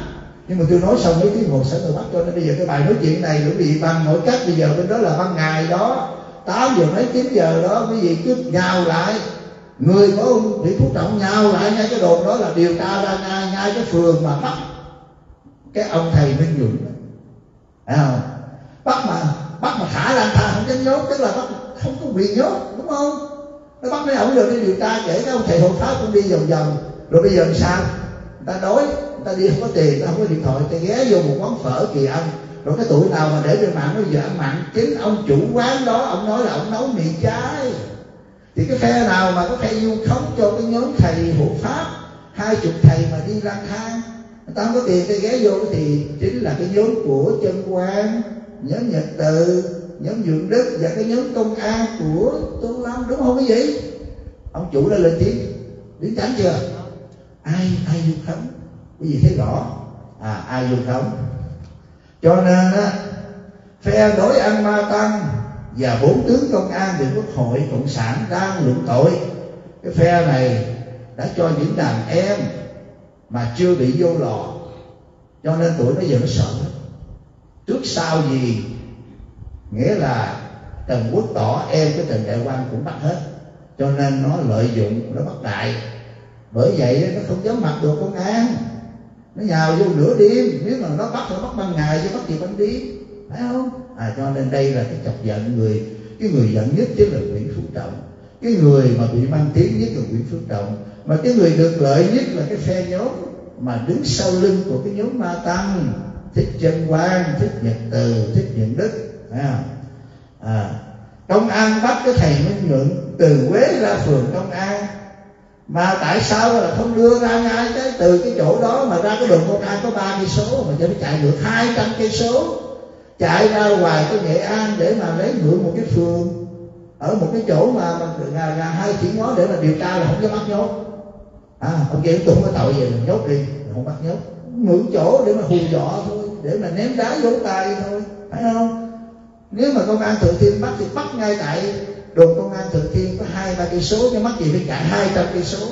Nhưng mà tôi nói xong mấy tiếng hồ sẽ tôi bắt cho nên bây giờ cái bài nói chuyện này cũng bị bằng mọi cách. Bây giờ bên đó là ban ngày đó 8 giờ mấy 9 giờ đó, quý vị cứ nhào lại người của ông Lý Phú Trọng nhào lại ngay cái đồn đó là điều tra ra ngay, ngay cái phường mà bắt cái ông thầy Minh Nhuận phải không? Bắt mà bắt mà thả lang ta không dám nhốt tức là bắt không có quyền nhốt đúng không? Nó bắt mấy ông được đi điều tra kể cái ông thầy hộ pháp cũng đi vòng vòng. Rồi bây giờ làm sao? Người ta đói người ta đi không có tiền ta không có điện thoại ta ghé vô một quán phở kỳ ăn. Rồi cái tuổi nào mà để trên mạng nó giờ ăn mặn chính ông chủ quán đó ông nói là ông nấu mì trái thì cái phe nào mà có thể vu khống cho cái nhóm thầy hộ pháp, hai chục thầy mà đi lang thang, người ta không có tiền cái ghé vô thì chính là cái nhóm của chân quan, nhóm nhật tự, nhóm dưỡng đức và cái nhóm công an của tôn lâm, đúng không cái gì? Ông chủ đã lên tiếng. Đứng chắn chưa? Ai ai vu khống? Cái gì thấy rõ? À ai vu khống? Cho nên á, phe đối ăn ma tăng và bốn tướng công an được quốc hội cộng sản đang luận tội. Cái phe này đã cho những đàn em mà chưa bị vô lò. Cho nên tuổi bây giờ nó sợ. Trước sau gì? Nghĩa là trần quốc tỏ em cái trần đại quan cũng bắt hết. Cho nên nó lợi dụng, nó bắt đại. Bởi vậy nó không dám mặc đồ công an. Nó nhào vô nửa đêm. Nếu mà nó bắt nó bắt ban ngày, chứ bắt gì ban đêm. Phải không? À cho nên đây là cái chọc giận người cái người giận nhất chính là nguyễn phú trọng. Cái người mà bị mang tiếng nhất là nguyễn phú trọng. Mà cái người được lợi nhất là cái phe nhóm mà đứng sau lưng của cái nhóm ma tăng. Thích chân quan thích nhật từ thích nhận đức à, à, công an bắt cái thầy minh nhuận từ quế ra phường công an. Mà tại sao là không đưa ra ngay tới từ cái chỗ đó mà ra cái đường công an có ba cây số mà cho nó chạy được hai trăm cây số? Chạy ra ngoài cái nghệ an để mà lấy mượn một cái phường ở một cái chỗ mà mà là, là hai chỉ ngó để mà điều tra là không có bắt nhốt. À ông kia cũng có tội gì nhốt đi không bắt nhốt. Mượn chỗ để mà hù dọa thôi để mà ném đá vỗ tay thôi phải không? Nếu mà công an thượng thiên bắt thì bắt ngay tại đồn công an thượng thiên có hai ba cây số nhưng mắc gì phải chạy hai trăm cây số.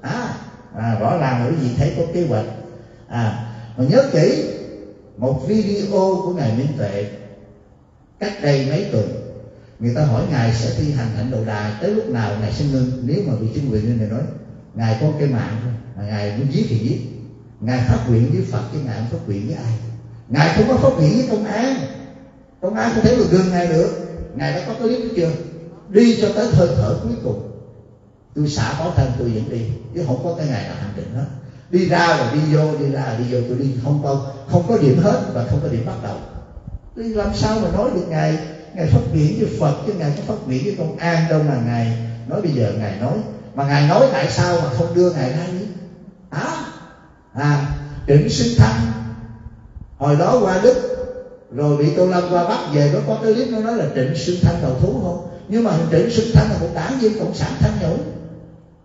À, à rõ ràng là cái gì thấy có kế hoạch. À mà nhớ kỹ một video của ngài minh tuệ cách đây mấy tuần. Người ta hỏi ngài sẽ thi hành hạnh độ đà tới lúc nào, ngài sẽ ngưng. Nếu mà bị chứng quyền này nói, ngài có cái mạng thôi, mà ngài muốn giết thì giết. Ngài phát nguyện với phật chứ ngài không phát nguyện với ai. Ngài không có phát nguyện với công an. Công an không thể được gần ngài được. Ngài đã có cái lý chưa? Đi cho tới hơi thở cuối cùng. Tôi xả bỏ thân, tôi vẫn đi. Chứ không có cái ngày nào hành định hết đi ra rồi đi vô đi ra đi vô. Tôi đi không có không có điểm hết và không có điểm bắt đầu. Tôi làm sao mà nói được ngài ngài phát triển với phật chứ ngài có phát triển với công an đâu mà ngài nói bây giờ ngài nói. Mà ngài nói tại sao mà không đưa ngài ra đi? À, à trịnh sinh thanh hồi đó qua đức rồi bị tô lâm qua bắt về nó có cái clip nó nói là trịnh sinh thanh đầu thú không? Nhưng mà trịnh sinh thanh là một đảng viên cộng sản tham nhũng.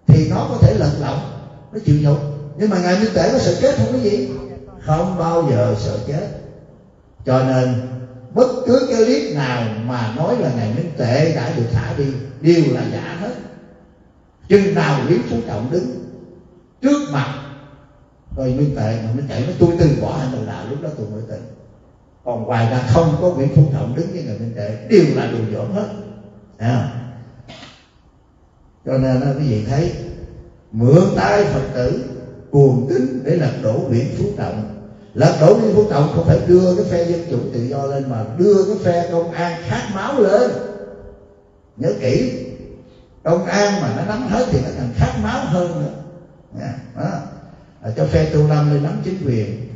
Thì nó có thể lật lọng nó chịu nhục nhưng mà ngài minh tể có sợ chết không cái gì? Không bao giờ sợ chết. Cho nên bất cứ cái clip nào mà nói là ngài minh tệ đã được thả đi đều là giả hết. Chừng nào lý phú trọng đứng trước mặt rồi minh tệ mà minh tệ nói tôi từ bỏ hành đầu đạo lúc đó tôi mới tin. Còn ngoài ra không có nguyễn phú trọng đứng với người minh tệ đều là đồ dỗm hết. À. cho nên đó, quý vị thấy mượn tay phật tử cuồng tín để lật đổ nguyễn phú trọng lật đổ nguyễn phú trọng không phải đưa cái phe dân chủ tự do lên, mà đưa cái phe công an khát máu lên. Nhớ kỹ, công an mà nó nắm hết thì nó càng khát máu hơn nữa. Đó. À, cho phe tu lâm lên nắm chính quyền.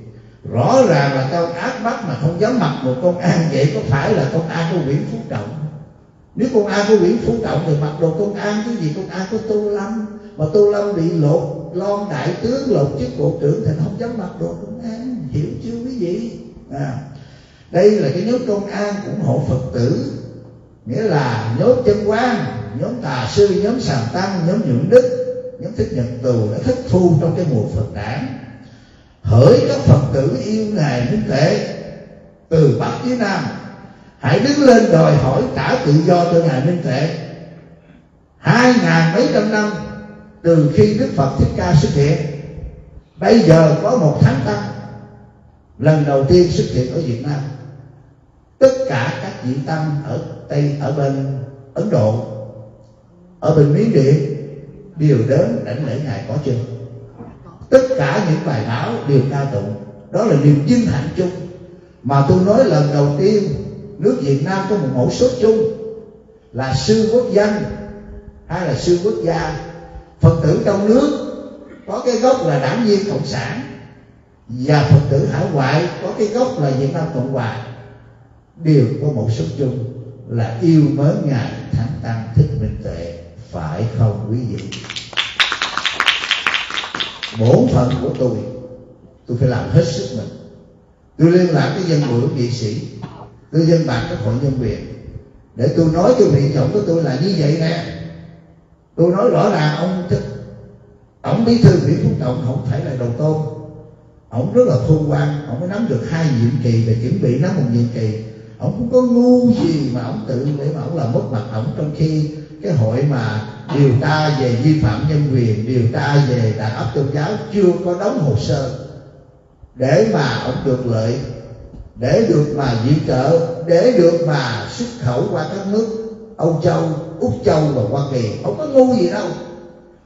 Rõ ràng là tao ác bắt mà không dám mặc một công an vậy, có phải là công an của nguyễn phú trọng? Nếu công an của nguyễn phú trọng thì mặc đồ công an chứ gì công an của tô lâm. Mà tô lâm bị lột lon đại tướng lột chức bộ trưởng thì không dám mặc đồ công an, hiểu chưa quý vị? À đây là cái nhóm công an ủng hộ phật tử, nghĩa là nhóm chân quan, nhóm tà sư, nhóm sàm tăng, nhóm nhuận đức, nhóm thích nhận tù, đã thích thu trong cái mùa phật đản. Hỡi các phật tử yêu ngài minh tệ từ bắc chí nam, hãy đứng lên đòi hỏi trả tự do cho ngài minh tệ hai ngàn mấy trăm năm từ khi đức phật thích ca xuất hiện, bây giờ có một thánh tăng, lần đầu tiên xuất hiện ở việt nam. Tất cả các vị tăng ở tây, ở bên ấn độ, ở bên miến điện, đều đến đảnh lễ ngài có chưa tất cả những bài báo đều ca tụng. Đó là niềm vinh hạnh chung. Mà tôi nói lần đầu tiên, nước Việt Nam có một mẫu số chung là sư quốc dân hay là sư quốc gia. Phật tử trong nước có cái gốc là đảng viên cộng sản và Phật tử hải ngoại có cái gốc là Việt Nam Cộng Hòa đều có một số chung là yêu mến ngài thánh tăng thích minh tuệ, phải không quý vị? Bổn phận của tôi tôi phải làm hết sức mình. Tôi liên lạc với dân bụi nghị sĩ. Tôi dân bạc các hội nhân quyền. Để tôi nói cho vị chồng của tôi là như vậy nè tôi nói rõ là ông thích ông bí thư nguyễn Phú trọng không phải là đầu tôn. Ông rất là khôn ngoan ông mới nắm được hai nhiệm kỳ và chuẩn bị nắm một nhiệm kỳ. Ông cũng có ngu gì mà ông tự để mà ông làm mất mặt ông trong khi cái hội mà điều tra về vi phạm nhân quyền điều tra về đàn áp tôn giáo chưa có đóng hồ sơ để mà ông được lợi để được mà viện trợ để được mà xuất khẩu qua các nước Âu Châu, Úc Châu và Hoa Kỳ. Không có ngu gì đâu.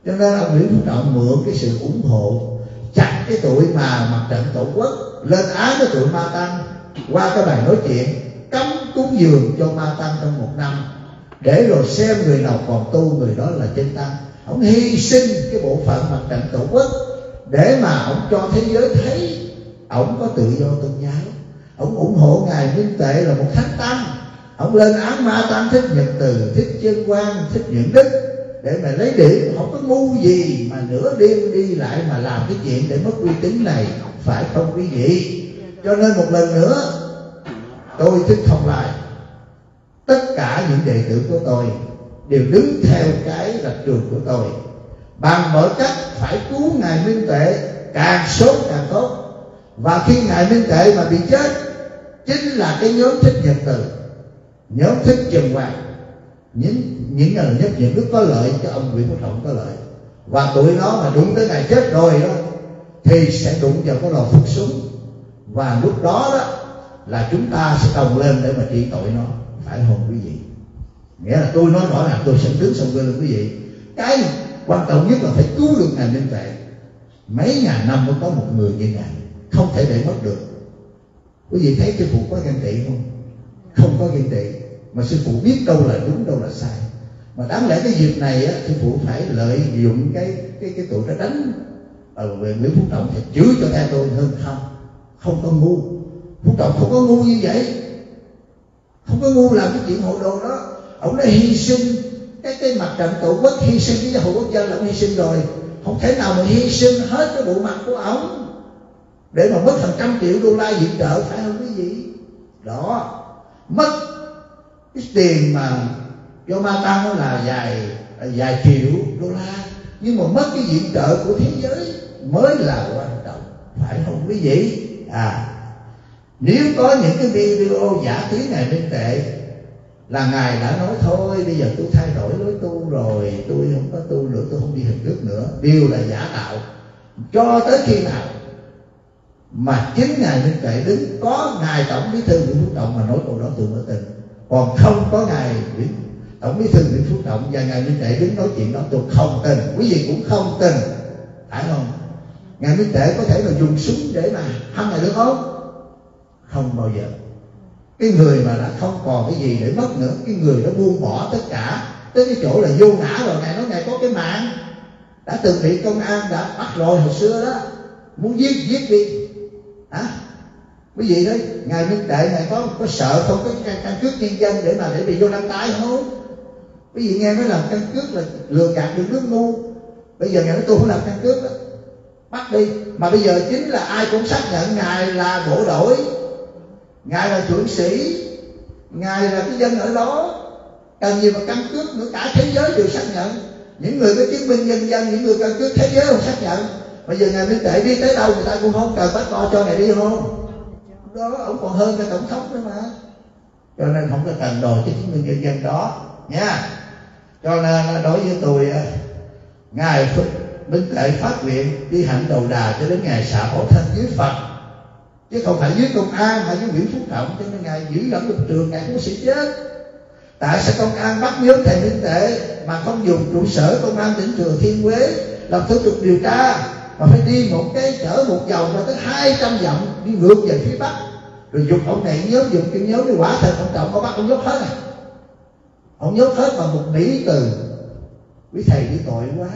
Cho nên ông Nguyễn Phú Trọng mượn cái sự ủng hộ, chặt cái tuổi mà mặt trận tổ quốc, lên án cái tụi ma tăng. Qua cái bài nói chuyện, cấm cúng dường cho ma tăng trong một năm. Để rồi xem người nào còn tu, người đó là chân tăng. Ông hy sinh cái bộ phận mặt trận tổ quốc để mà ông cho thế giới thấy ông có tự do tôn giáo. Ông ủng hộ ngài minh tệ là một thánh tăng ông lên án ma tăng thích nhật từ, thích chân quan, thích nhuận đức, để mà lấy điểm. Không có ngu gì mà nửa đêm đi lại mà làm cái chuyện để mất uy tín này. Phải không quý vị? Cho nên một lần nữa, tôi thích thông lại tất cả những đệ tử của tôi đều đứng theo cái lập trường của tôi. Bằng mọi cách phải cứu ngài minh tuệ càng sớm càng tốt. Và khi ngài minh tuệ mà bị chết, chính là cái nhóm thích nhật từ nhóm thích trần hoàng những những người nhất những đức có lợi, cho ông nguyễn phú trọng có lợi. Và tụi nó mà đúng tới ngày chết rồi đó, thì sẽ đụng vào cái lò phun súng. Và lúc đó đó là chúng ta sẽ đồng lên để mà trị tội nó. Phải không quý vị? Nghĩa là tôi nói rõ là tôi sẽ đứng sau lên quý vị. Cái quan trọng nhất là phải cứu được ngành minh tệ. Mấy ngàn năm mới có một người như ngài. Không thể để mất được. Quý vị thấy cái phụ có ghen tị không? Không có ghen tị mà sư phụ biết đâu là đúng đâu là sai. Mà đáng lẽ cái dịp này á, sư phụ phải lợi dụng cái cái cái tụi nó đánh ở về Nguyễn Phú Trọng thì chứa cho theo tôi hơn không. Không có ngu. Phú Trọng không có ngu như vậy. Không có ngu làm cái chuyện hộ đồ đó. Ông đã hy sinh. Cái cái mặt trận tổ quốc hy sinh với giáo hội quốc dân là ông hy sinh rồi. Không thể nào mà hy sinh hết cái bộ mặt của ông. Để mà mất hàng trăm triệu đô la viện trợ phải không quý vị? Đó. Mất cái tiền mà do ma tăng là vài vài triệu đô la. Nhưng mà mất cái diện trợ của thế giới mới là quan trọng. Phải không quý vị? À nếu có những cái video giả tiếng này minh tệ, là ngài đã nói thôi, bây giờ tôi thay đổi lối tu rồi, tôi không có tu nữa, tôi không đi hình thức nữa. Đều là giả tạo. Cho tới khi nào mà chính ngài minh tệ đứng, có ngài tổng bí thư nguyễn phú trọng mà nói câu đó, tôi mới tin còn không có ngài tổng bí thư nguyễn phú trọng và ngài minh tệ đứng nói chuyện đó, tôi không tin. Quý vị cũng không tin. Phải không? Ngài minh tệ có thể là dùng súng để mà hăng ngài được không? Không bao giờ. Cái người mà đã không còn cái gì để mất nữa, cái người đã buông bỏ tất cả, tới cái chỗ là vô ngã rồi. Ngài nói ngài có cái mạng, đã từng bị công an đã bắt rồi hồi xưa đó, muốn giết giết đi. Hả? Quý vị đấy? Ngài minh đệ ngài có có sợ không có căn, căn cước nhân dân để mà để bị vô đăng tái không? Quý vị nghe nói làm căn cước là lừa gạt được nước ngu. Bây giờ ngài nói tôi không làm căn cước đó. Bắt đi. Mà bây giờ chính là ai cũng xác nhận ngài là bộ đội ngài là thượng sĩ. Ngài là cái dân ở đó. Cần gì mà căn cước nữa? Cả thế giới đều xác nhận. Những người có chứng minh nhân dân những người căn cước thế giới không xác nhận. Bây giờ ngài minh tệ đi tới đâu người ta cũng không cần bắt co cho ngài đi không? Đó ông còn hơn cái tổng thống nữa mà. Cho nên không có cần đòi cái chứng minh nhân dân đó, nha. Cho nên đối với tôi ngài minh tệ phát nguyện đi hạnh đầu đà cho đến ngày xả hổ thân dưới phật. Chứ không phải dưới công an hay dưới nguyễn phúc trọng, cho nên ngài giữ lẫn được trường, ngài cũng sẽ chết. Tại sao công an bắt nhóm thầy minh tệ mà không dùng trụ sở công an tỉnh thừa thiên huế làm thủ tục điều tra? Mà phải đi một cái chở một vòng ra tới hai trăm dặm đi ngược về phía bắc. Rồi dùng ông này nhớ dùng cái nhớ đi quả thật ông trọng ông bắt ông nhốt hết này ông nhốt hết bằng một mỹ từ. Quý thầy đi tội quá.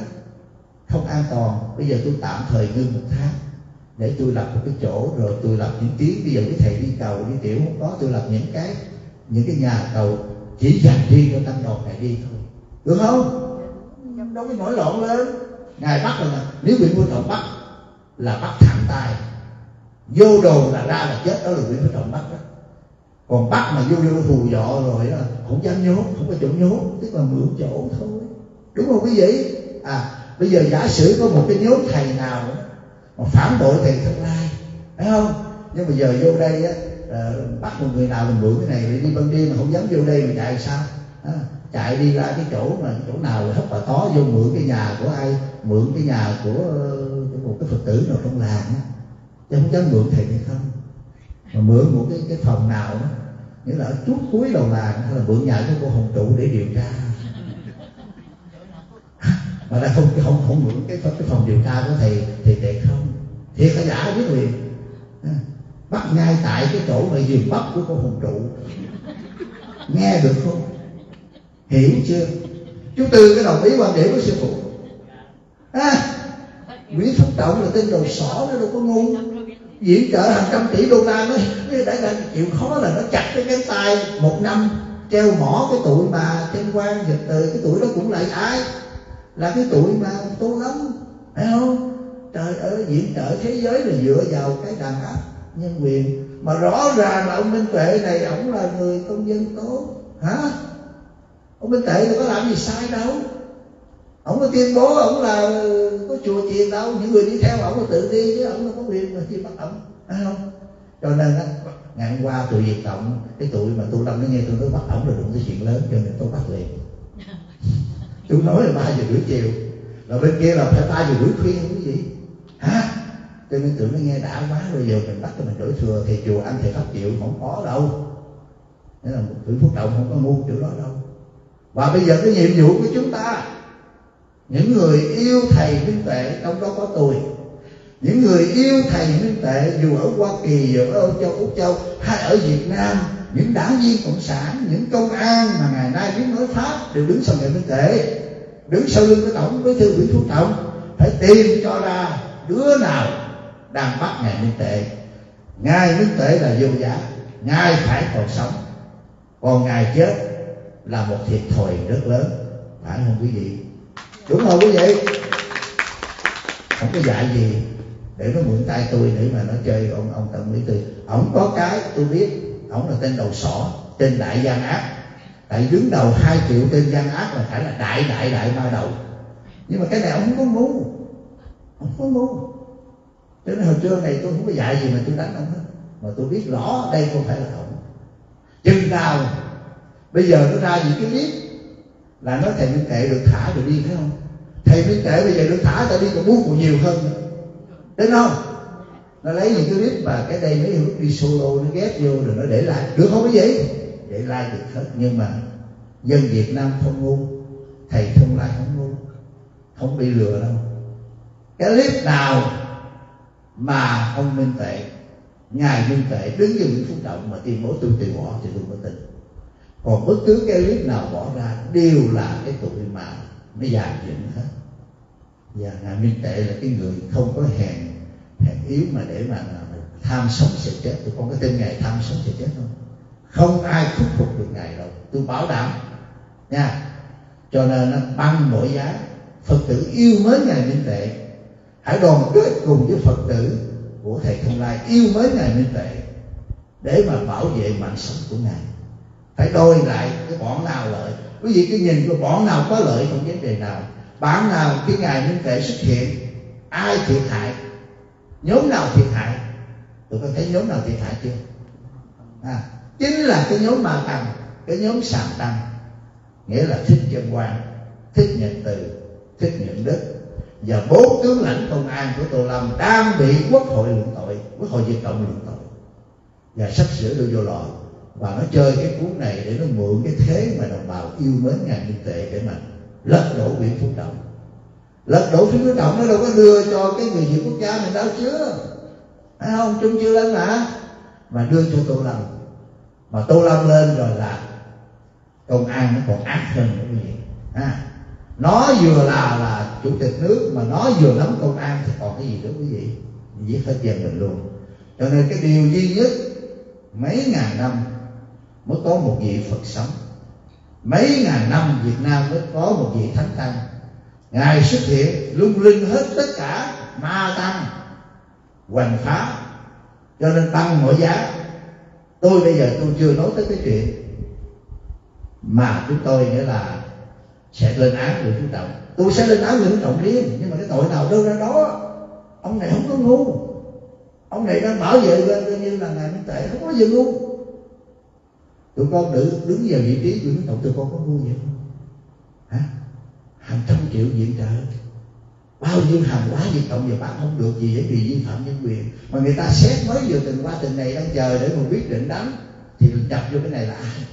Không an toàn. Bây giờ tôi tạm thời ngưng một tháng để tôi lập một cái chỗ rồi tôi lập những tiếng bây giờ quý thầy đi cầu đi tiểu không có tôi lập những cái những cái nhà cầu chỉ dành riêng cho tăng đoàn này đi thôi. Được không? Đâu có nổi loạn lên ngài bắt rồi nếu bị vua trọng bắt là bắt thẳng tay vô đồ là ra là chết đó là bị vua trọng bắt đó. Còn bắt mà vô vô phù dọ rồi đó không dám nhốt không có chỗ nhốt tức là mượn chỗ thôi. Đúng không quý vị? À bây giờ giả sử có một cái nhốt thầy nào mà phản bội thầy tương lai phải không? Nhưng mà giờ vô đây á ờ, bắt một người nào mình mượn cái này đi ban đêm mà không dám vô đây mà chạy sao? À, chạy đi ra cái chỗ mà chỗ nào hấp bà tó vô mượn cái nhà của ai mượn cái nhà của, của một cái phật tử nào trong làng á. Chứ không dám mượn thầy hay không. Mà mượn một cái cái phòng nào đó nghĩa là ở chút cuối đầu làng hay là mượn nhà của cô hồng trụ để điều tra. Mà lại không không không mượn cái cái phòng điều tra của thầy thầy tệ không. Thiệt là giả biết liền. À, bắt ngay tại cái chỗ mà giường bắp của cô hồng trụ. Nghe được không? Hiểu chưa? Chú tư cái đồng ý quan điểm của sư phụ. À, Nguyễn Phúc Trọng là tên đầu sỏ nó đâu có ngu. Diễn trợ hàng trăm tỷ đô la nó đã là chịu khó là nó chặt cái cánh tay. Một năm treo mỏ cái tuổi mà trên quan dịch từ cái tuổi đó cũng lại ai? Là cái tuổi mà tu lắm phải không? Trời ơi diễn trợ thế giới là dựa vào cái đàn áp nhân quyền. Mà rõ ràng là ông minh tuệ này ổng là người công dân tốt. Hả? Ông minh tuệ thì có làm gì sai đâu. Ổng có tuyên bố ổng là có chùa chiền đâu. Những người đi theo ổng là tự đi chứ ổng đâu có quyền mà chi bắt ổng phải không? Cho nên á ngày hôm qua tụi việt cộng cái tụi mà tu lâm nó nghe tôi nói bắt ổng là đụng tới chuyện lớn cho nên tôi bắt liền. Tôi nói là ba giờ rưỡi chiều. Là bên kia là phải ba giờ rưỡi khuya cái gì? Hả? Cho nên tưởng nó nghe đã quá bây giờ mình bắt cho mình đổi thừa thì chùa anh thì pháp chịu không có đâu. Nên là một phước động không có ngu chỗ đó đâu và bây giờ cái nhiệm vụ của chúng ta, những người yêu thầy minh tệ trong đó có tôi. Những người yêu thầy minh tệ dù ở hoa kỳ, dù ở châu, úc châu, hay ở việt nam, những đảng viên cộng sản, những công an mà ngày nay biết nói pháp, đều đứng sau người minh tệ đứng sau lưng cái tổng bí thư nguyễn phú trọng, phải tìm cho ra đứa nào đang bắt ngài minh tệ ngài minh tệ là vô giá ngài phải còn sống, còn ngài chết là một thiệt thòi rất lớn. Phải không quý vị? Đúng không quý vị? Không có dạy gì để nó mượn tay tôi để mà nó chơi ông ông tâm lý tôi ổng có cái tôi biết ổng là tên đầu sỏ, tên đại gian ác. Tại đứng đầu hai triệu tên gian ác là phải là đại đại đại ma đầu. Nhưng mà cái này ông không có ngu. Ông không có ngu. Cho nên hồi trưa này tôi không có dạy gì mà tôi đánh ông hết. Mà tôi biết rõ đây không phải là ông. Chừng nào bây giờ nó ra những cái clip là nói thầy minh tệ được thả rồi đi, thấy không? Thầy minh tệ bây giờ được thả ta đi còn muốn còn nhiều hơn nữa. Không? Nó lấy những cái clip mà cái đây mấy hướng đi solo, nó ghép vô rồi nó để lại. Được không cái gì? Để like được hết. Nhưng mà dân việt nam không ngu thầy không like không ngu không bị lừa đâu. Cái clip nào mà ông minh tệ ngài minh tệ đứng với nguyễn phúc trọng mà tuyên bố tôi từ bỏ thì tôi mới tin còn bất cứ cái clip nào bỏ ra đều là cái tụi mà nó dài dựng hết. Và ngài minh tệ là cái người không có hèn hèn yếu mà để mà, mà tham sống sẽ chết. Tôi con có tin ngài tham sống sẽ chết không không ai khuất phục được ngài đâu. Tôi bảo đảm nha. Cho nên nó bằng mọi giá. Phật tử yêu mến ngài minh tệ. Hãy đoàn kết cùng với phật tử của thầy thông lai yêu mến ngài minh tệ để mà bảo vệ mạng sống của ngài phải đôi lại cái bọn nào lợi. Quý vị cứ nhìn cái bọn nào có lợi không vấn đề nào. Bản nào cái ngày minh tuệ xuất hiện ai thiệt hại? Nhóm nào thiệt hại? Tụi con thấy nhóm nào thiệt hại chưa? À, chính là cái nhóm ma tăng cái nhóm sàm tăng. Nghĩa là thích chân quan thích nhận từ thích nhận đức. Và bốn tướng lãnh công an của tô lâm đang bị quốc hội luận tội quốc hội diệt cộng luận tội. Và sắp sửa đưa vô lò và nó chơi cái cuốn này để nó mượn cái thế mà đồng bào yêu mến ngàn kinh tệ để mà lật đổ nguyễn phú động, lật đổ nguyễn phú động nó đâu có đưa cho cái người việt quốc gia mình đâu chưa phải không? Trung chưa lên mà mà đưa cho tô lâm. Mà tô lâm lên rồi là công an nó còn ác hơn nữa quý vị. À, nó vừa là là chủ tịch nước mà nó vừa nắm công an thì còn cái gì nữa quý vị? Giết hết dân mình luôn. Cho nên cái điều duy nhất mấy ngàn năm mới có một vị phật sống. Mấy ngàn năm việt nam mới có một vị thánh tăng. Ngài xuất hiện, lung linh hết tất cả ma tăng, hoành phá, cho nên tăng mọi giá. Tôi bây giờ tôi chưa nói tới cái chuyện mà chúng tôi nghĩa là sẽ lên án người chúng trọng tôi sẽ lên án người chúng trọng riêng, nhưng mà cái tội nào đưa ra đó, ông này không có ngu. Ông này đang bảo vệ coi như là ngài minh tệ không có gì ngu tụi con đứng đứng vào vị trí của đức tổng tụi con có ngu vậy không? Hả? Hàng trăm triệu viện trợ. Bao nhiêu hàng hóa việt cộng giờ bán không được gì hết vì vi phạm nhân quyền. Mà người ta xét mới vừa từng qua từng này đang chờ để mà quyết định đánh, thì nhập vô cái này là ai?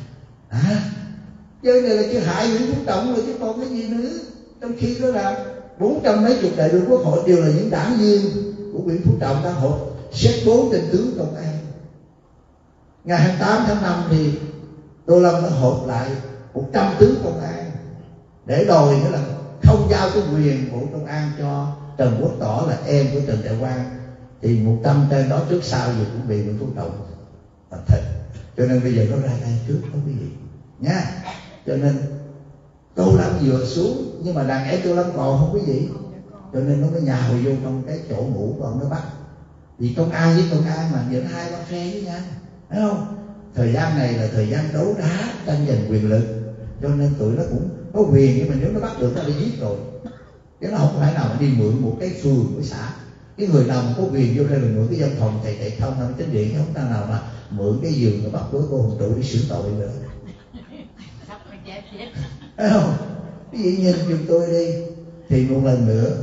Hả? Chơi này là chưa hại nguyễn phú trọng rồi chứ còn cái gì nữa. Trong khi đó là bốn trăm mấy chục đại biểu quốc hội đều là những đảng viên của nguyễn phú trọng đang hội xét bốn tên tướng công an ngày 28 tháng 5 thì tô lâm đã họp lại một trăm tướng công an để đòi nữa là không giao cái quyền bộ công an cho trần quốc tỏ là em của trần đại quang. Thì một trăm tên đó trước sau gì cũng bị nguyễn phú trọng thành thịt. Cho nên bây giờ nó ra tay trước đó quý vị nha. Cho nên tô lâm vừa xuống, nhưng mà đàn em tô lâm còn không quý vị cho nên nó mới nhào vô trong cái chỗ ngủ còn nó bắt. Vì công an với công an mà giữa hai ba phe với nhau thấy không? Thời gian này là thời gian đấu đá tranh giành quyền lực. Cho nên tụi nó cũng có quyền, nhưng mà nếu nó bắt được, nó đi giết rồi. Chứ nó không phải nào mà đi mượn một cái phường của xã. Cái người nào mà có quyền vô đây là mượn cái dân phòng thầy thầy thông năm chính điện, không ta nào mà mượn cái giường mà bắt đối cô hùng trụ đi xử tội nữa thấy không? Cái gì nhìn giùm tôi đi. Thì một lần nữa,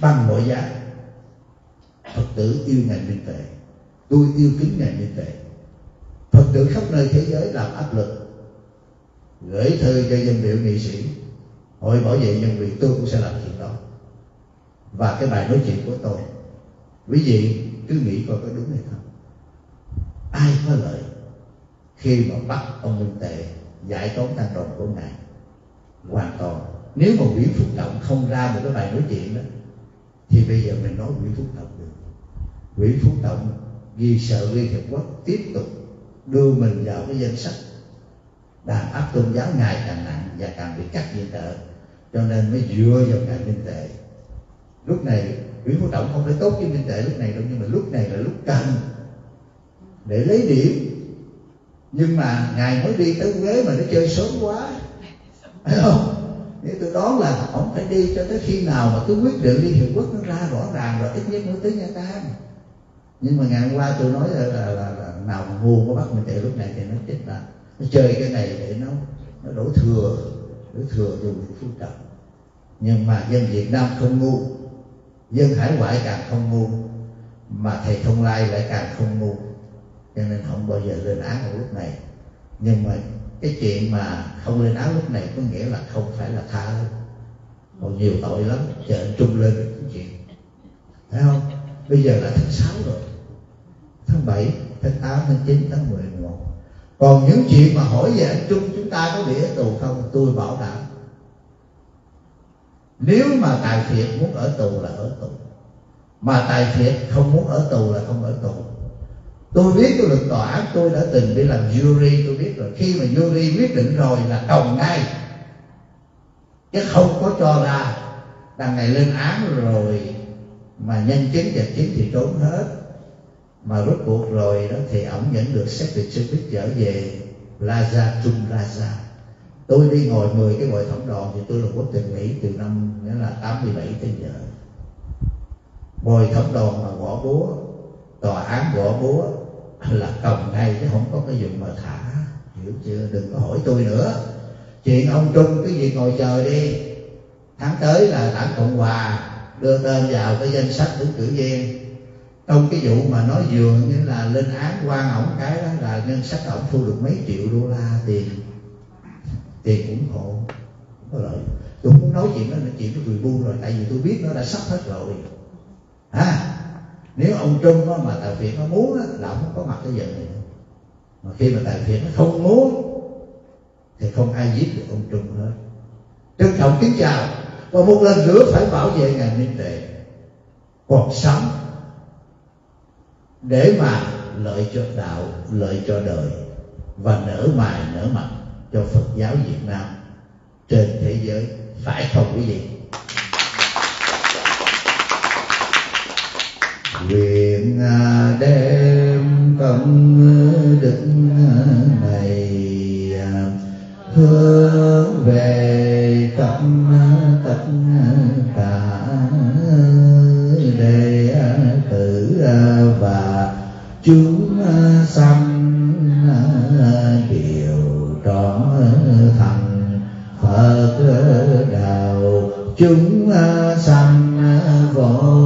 bằng mọi giá, phật tử yêu ngành minh tuệ tôi yêu kính ngài minh vậy. Phật tử khắp nơi thế giới làm áp lực. Gửi thư cho dân biểu nghị sĩ. Hội bảo vệ nhân quyền, tôi cũng sẽ làm chuyện đó. Và cái bài nói chuyện của tôi. Quý vị cứ nghĩ coi có đúng hay không? Ai có lợi khi mà bắt ông minh tệ giải tốn tăng đồng của ngài? Hoàn toàn. Nếu mà nguyễn phúc động không ra một cái bài nói chuyện đó, thì bây giờ mình nói nguyễn phúc động được. Nguyễn phúc động vì sợ liên hiệp quốc tiếp tục đưa mình vào cái danh sách đàn áp tôn giáo ngày càng nặng và càng bị cắt viện trợ cho nên mới dựa vào ngành minh tệ lúc này nguyễn phú trọng không phải tốt với minh tệ lúc này đâu, nhưng mà lúc này là lúc cần để lấy điểm. Nhưng mà ngài mới đi tới ghế mà nó chơi sớm quá. Phải không? Nếu tôi đoán là ông phải đi cho tới khi nào mà cứ quyết định liên hiệp quốc nó ra rõ ràng rồi, ít nhất mới tới nha trang nhưng mà ngày hôm qua tôi nói là, là, là, là nào ngu có bắt mình chạy lúc này thì nó chết là nó chơi cái này để nó nó đổ thừa đổ thừa dùng Nguyễn Phú Trọng nhưng mà dân Việt Nam không ngu dân hải ngoại càng không ngu mà thầy thông lai lại càng không ngu. Cho nên không bao giờ lên án ở lúc này. Nhưng mà cái chuyện mà không lên án lúc này có nghĩa là không phải là tha. Còn nhiều tội lắm chờ trung lên cái chuyện. Thấy không? Bây giờ là tháng 6 rồi. Tháng 7 tháng 8 tháng 9 tháng 11 còn những chuyện mà hỏi về anh Trung, chúng ta có bị ở tù không? Tôi bảo đảm. Nếu mà tài phiệt muốn ở tù là ở tù. Mà tài phiệt không muốn ở tù là không ở tù. Tôi biết tôi được tòa án, tôi đã từng đi làm jury, tôi biết rồi. Khi mà jury quyết định rồi là đồng ngay. Chứ không có cho ra. Đằng này lên án rồi mà nhân chứng và chứng thì trốn hết. Mà rốt cuộc rồi đó thì ổng vẫn được xét duyệt sư biết trở về Plaza Trung Plaza tôi đi ngồi 10 cái hội thẩm đoàn thì tôi là quốc tịch Mỹ từ năm, nghĩa là 87 tới giờ. Ngồi thẩm đoàn mà gõ búa, tòa án gõ búa là cầm ngay chứ không có cái dụng mà thả, hiểu chưa? Đừng có hỏi tôi nữa. Chuyện ông trung cái gì ngồi chờ đi. Tháng tới là đảng cộng hòa đưa tên vào cái danh sách ứng cử viên. Trong cái vụ mà nói dường như là lên án quan ổng cái đó là ngân sách ổng thu được mấy triệu đô la tiền. Tiền ủng hộ. Có lợi tôi muốn nói chuyện đó là chuyện của người bu rồi tại vì tôi biết nó đã sắp hết rồi. À, nếu ông trung mà tài phiệt nó muốn là ông không có mặt cái giờ này. Mà khi mà tài phiệt nó không muốn thì không ai giết được ông trung hết. Trân trọng kính chào và một lần nữa phải bảo vệ ngành minh tệ còn sống để mà lợi cho đạo, lợi cho đời và nở mày nở mặt cho Phật giáo Việt Nam trên thế giới. Phải không quý vị? Nguyện à, đem công đức này hướng về khắp tất cả đệ tử và chúng sanh đều trọn thành Phật đạo. Chúng sanh vô